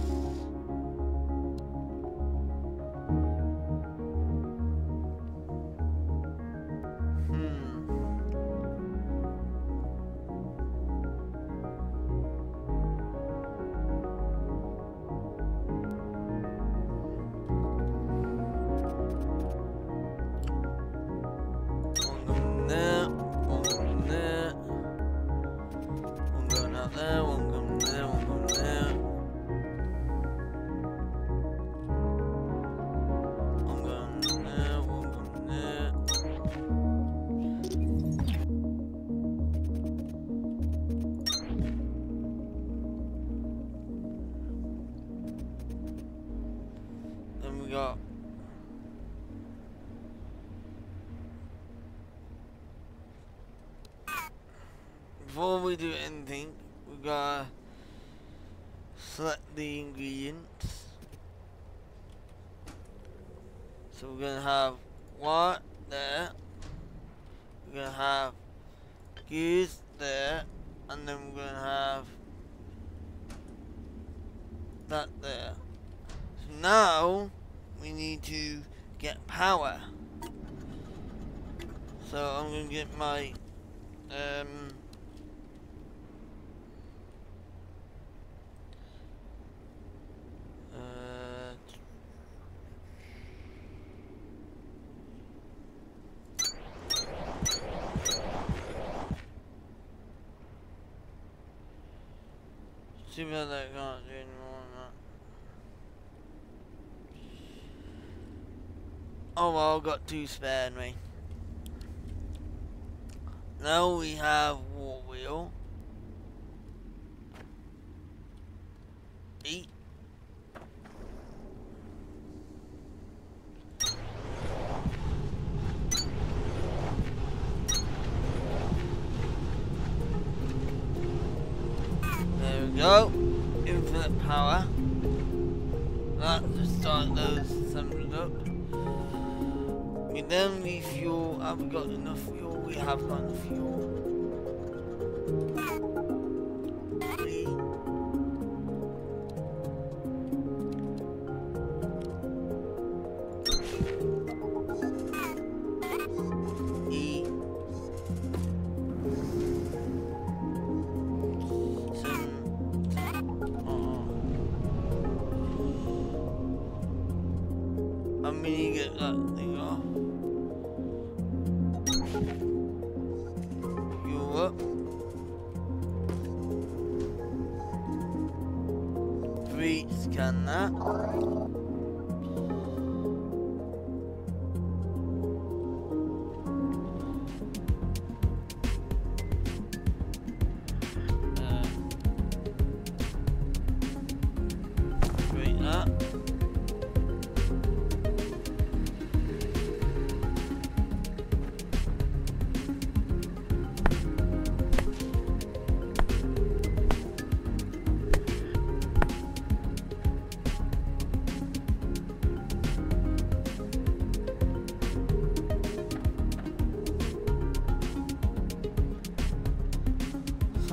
S1: too spared me.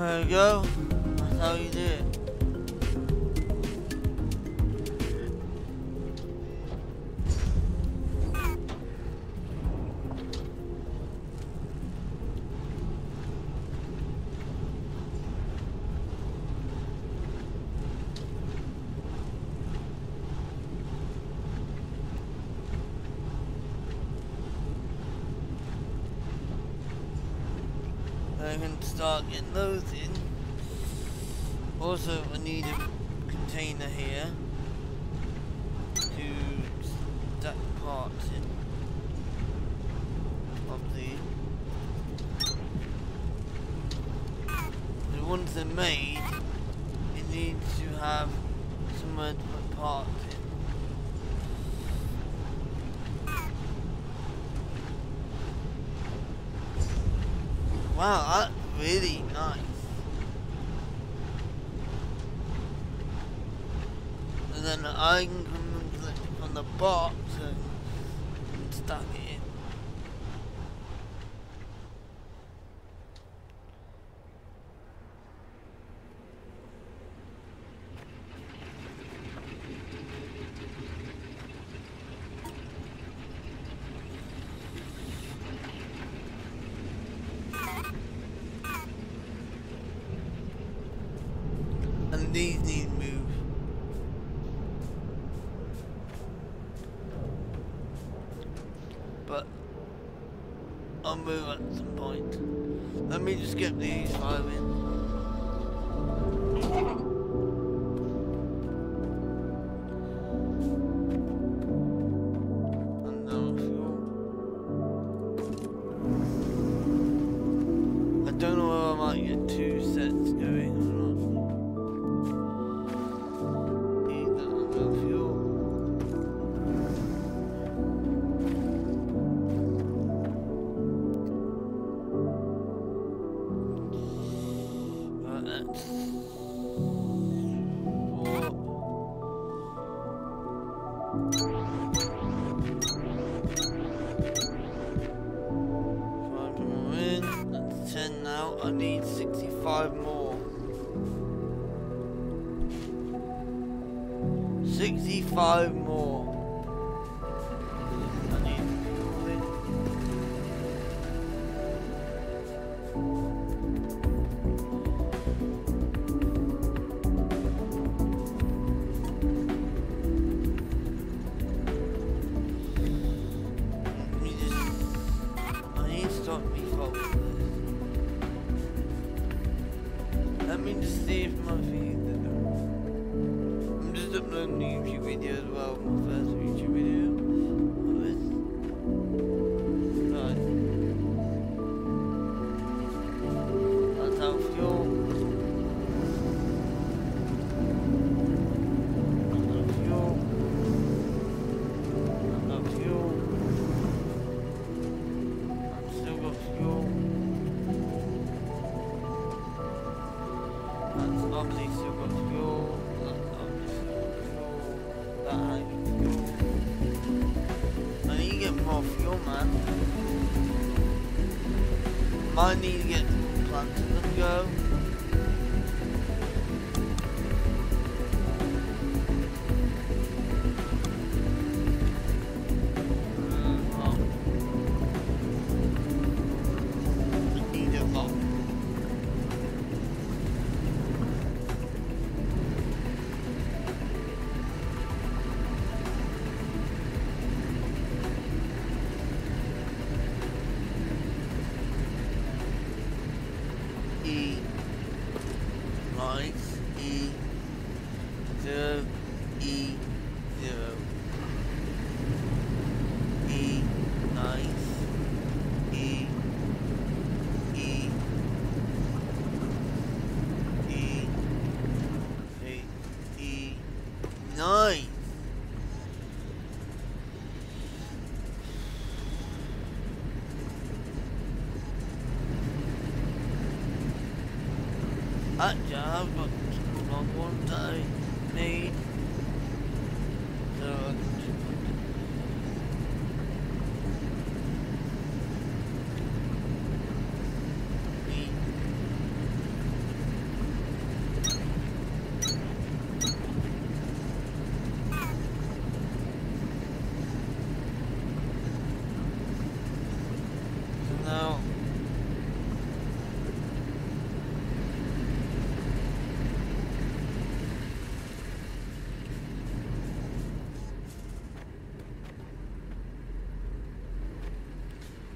S1: There you go. then I can from the box and stuck it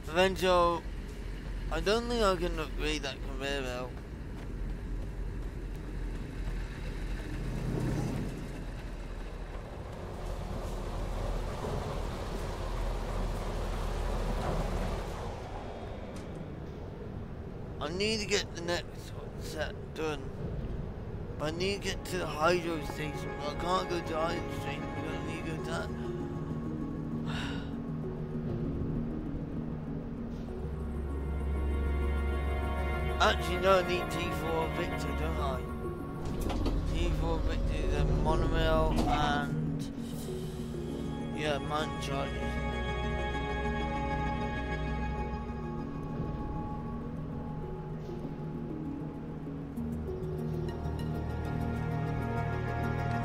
S1: Venjo, I don't think I can upgrade that conveyor belt. I need to get the next set done. But I need to get to the hydro station. But I can't go to the hydro station because I need to go to that. Actually, no, I need T4 Victor, don't I? T4 Victor a monorail and yeah, man charges.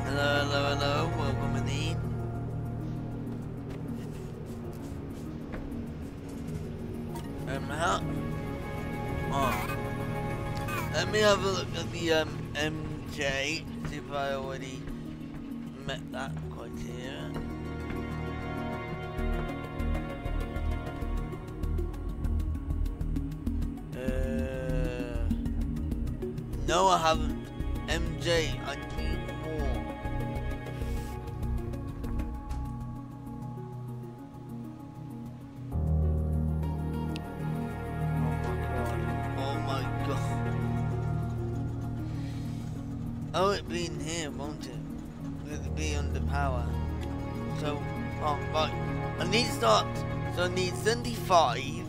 S1: Hello, hello, hello, me have a look at the um, MJ, see if I already met that So I need 75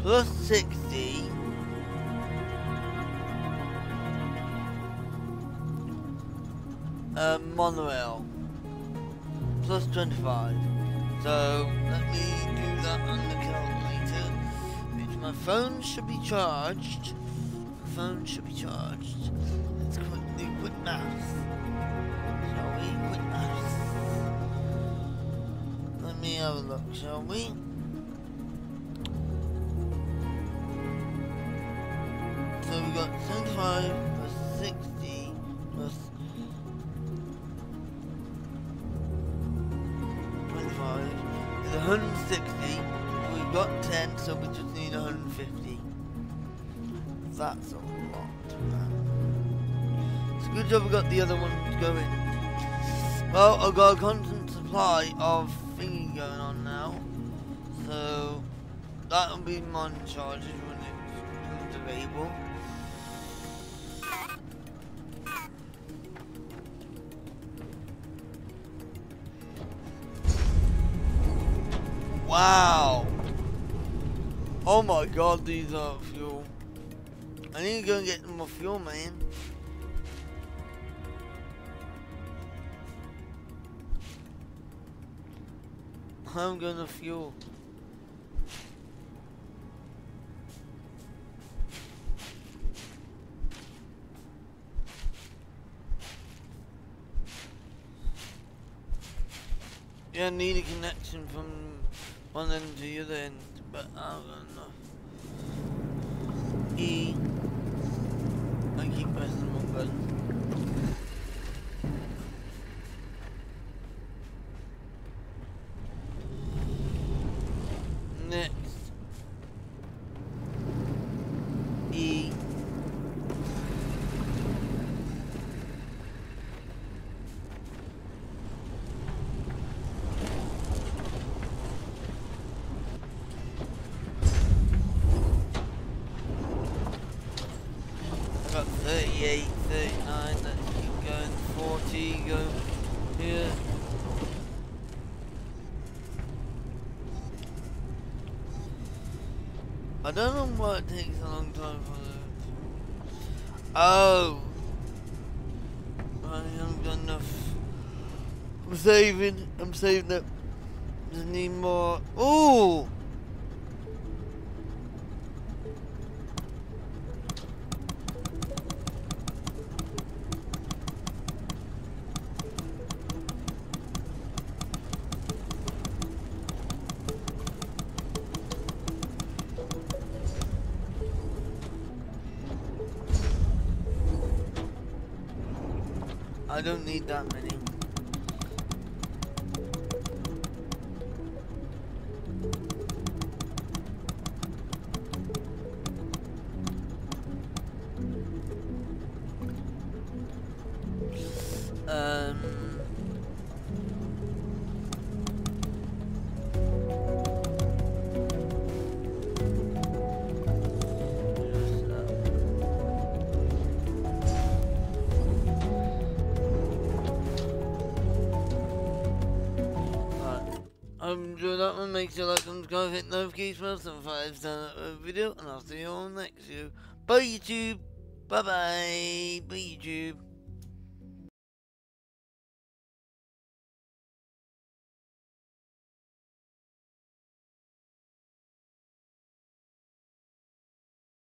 S1: plus 60 uh, monorail plus 25. So let me do that on the calculator. My phone should be charged. My phone should be charged. Shall we? So we got 75 plus 60 plus 25 is 160. We've got 10, so we just need 150. That's a lot. It's a good job we got the other ones going. Well, I've got a constant supply of thingy going on that'll be mon charges when it becomes available. Wow. Oh my god, these are fuel. I need to go and get more fuel, man. I'm gonna fuel. Yeah, I need a connection from one end to the other end, but I don't know. E. I keep pressing the wrong button. Next. E. I got 38, 39, let's keep going, 40, go here. I it takes a long time for the... Oh! I haven't got enough. I'm saving, I'm saving up. Just need more. Ooh! Hit notification bell, and five star video, and I'll see you the next video. Bye YouTube. Bye bye. Bye YouTube.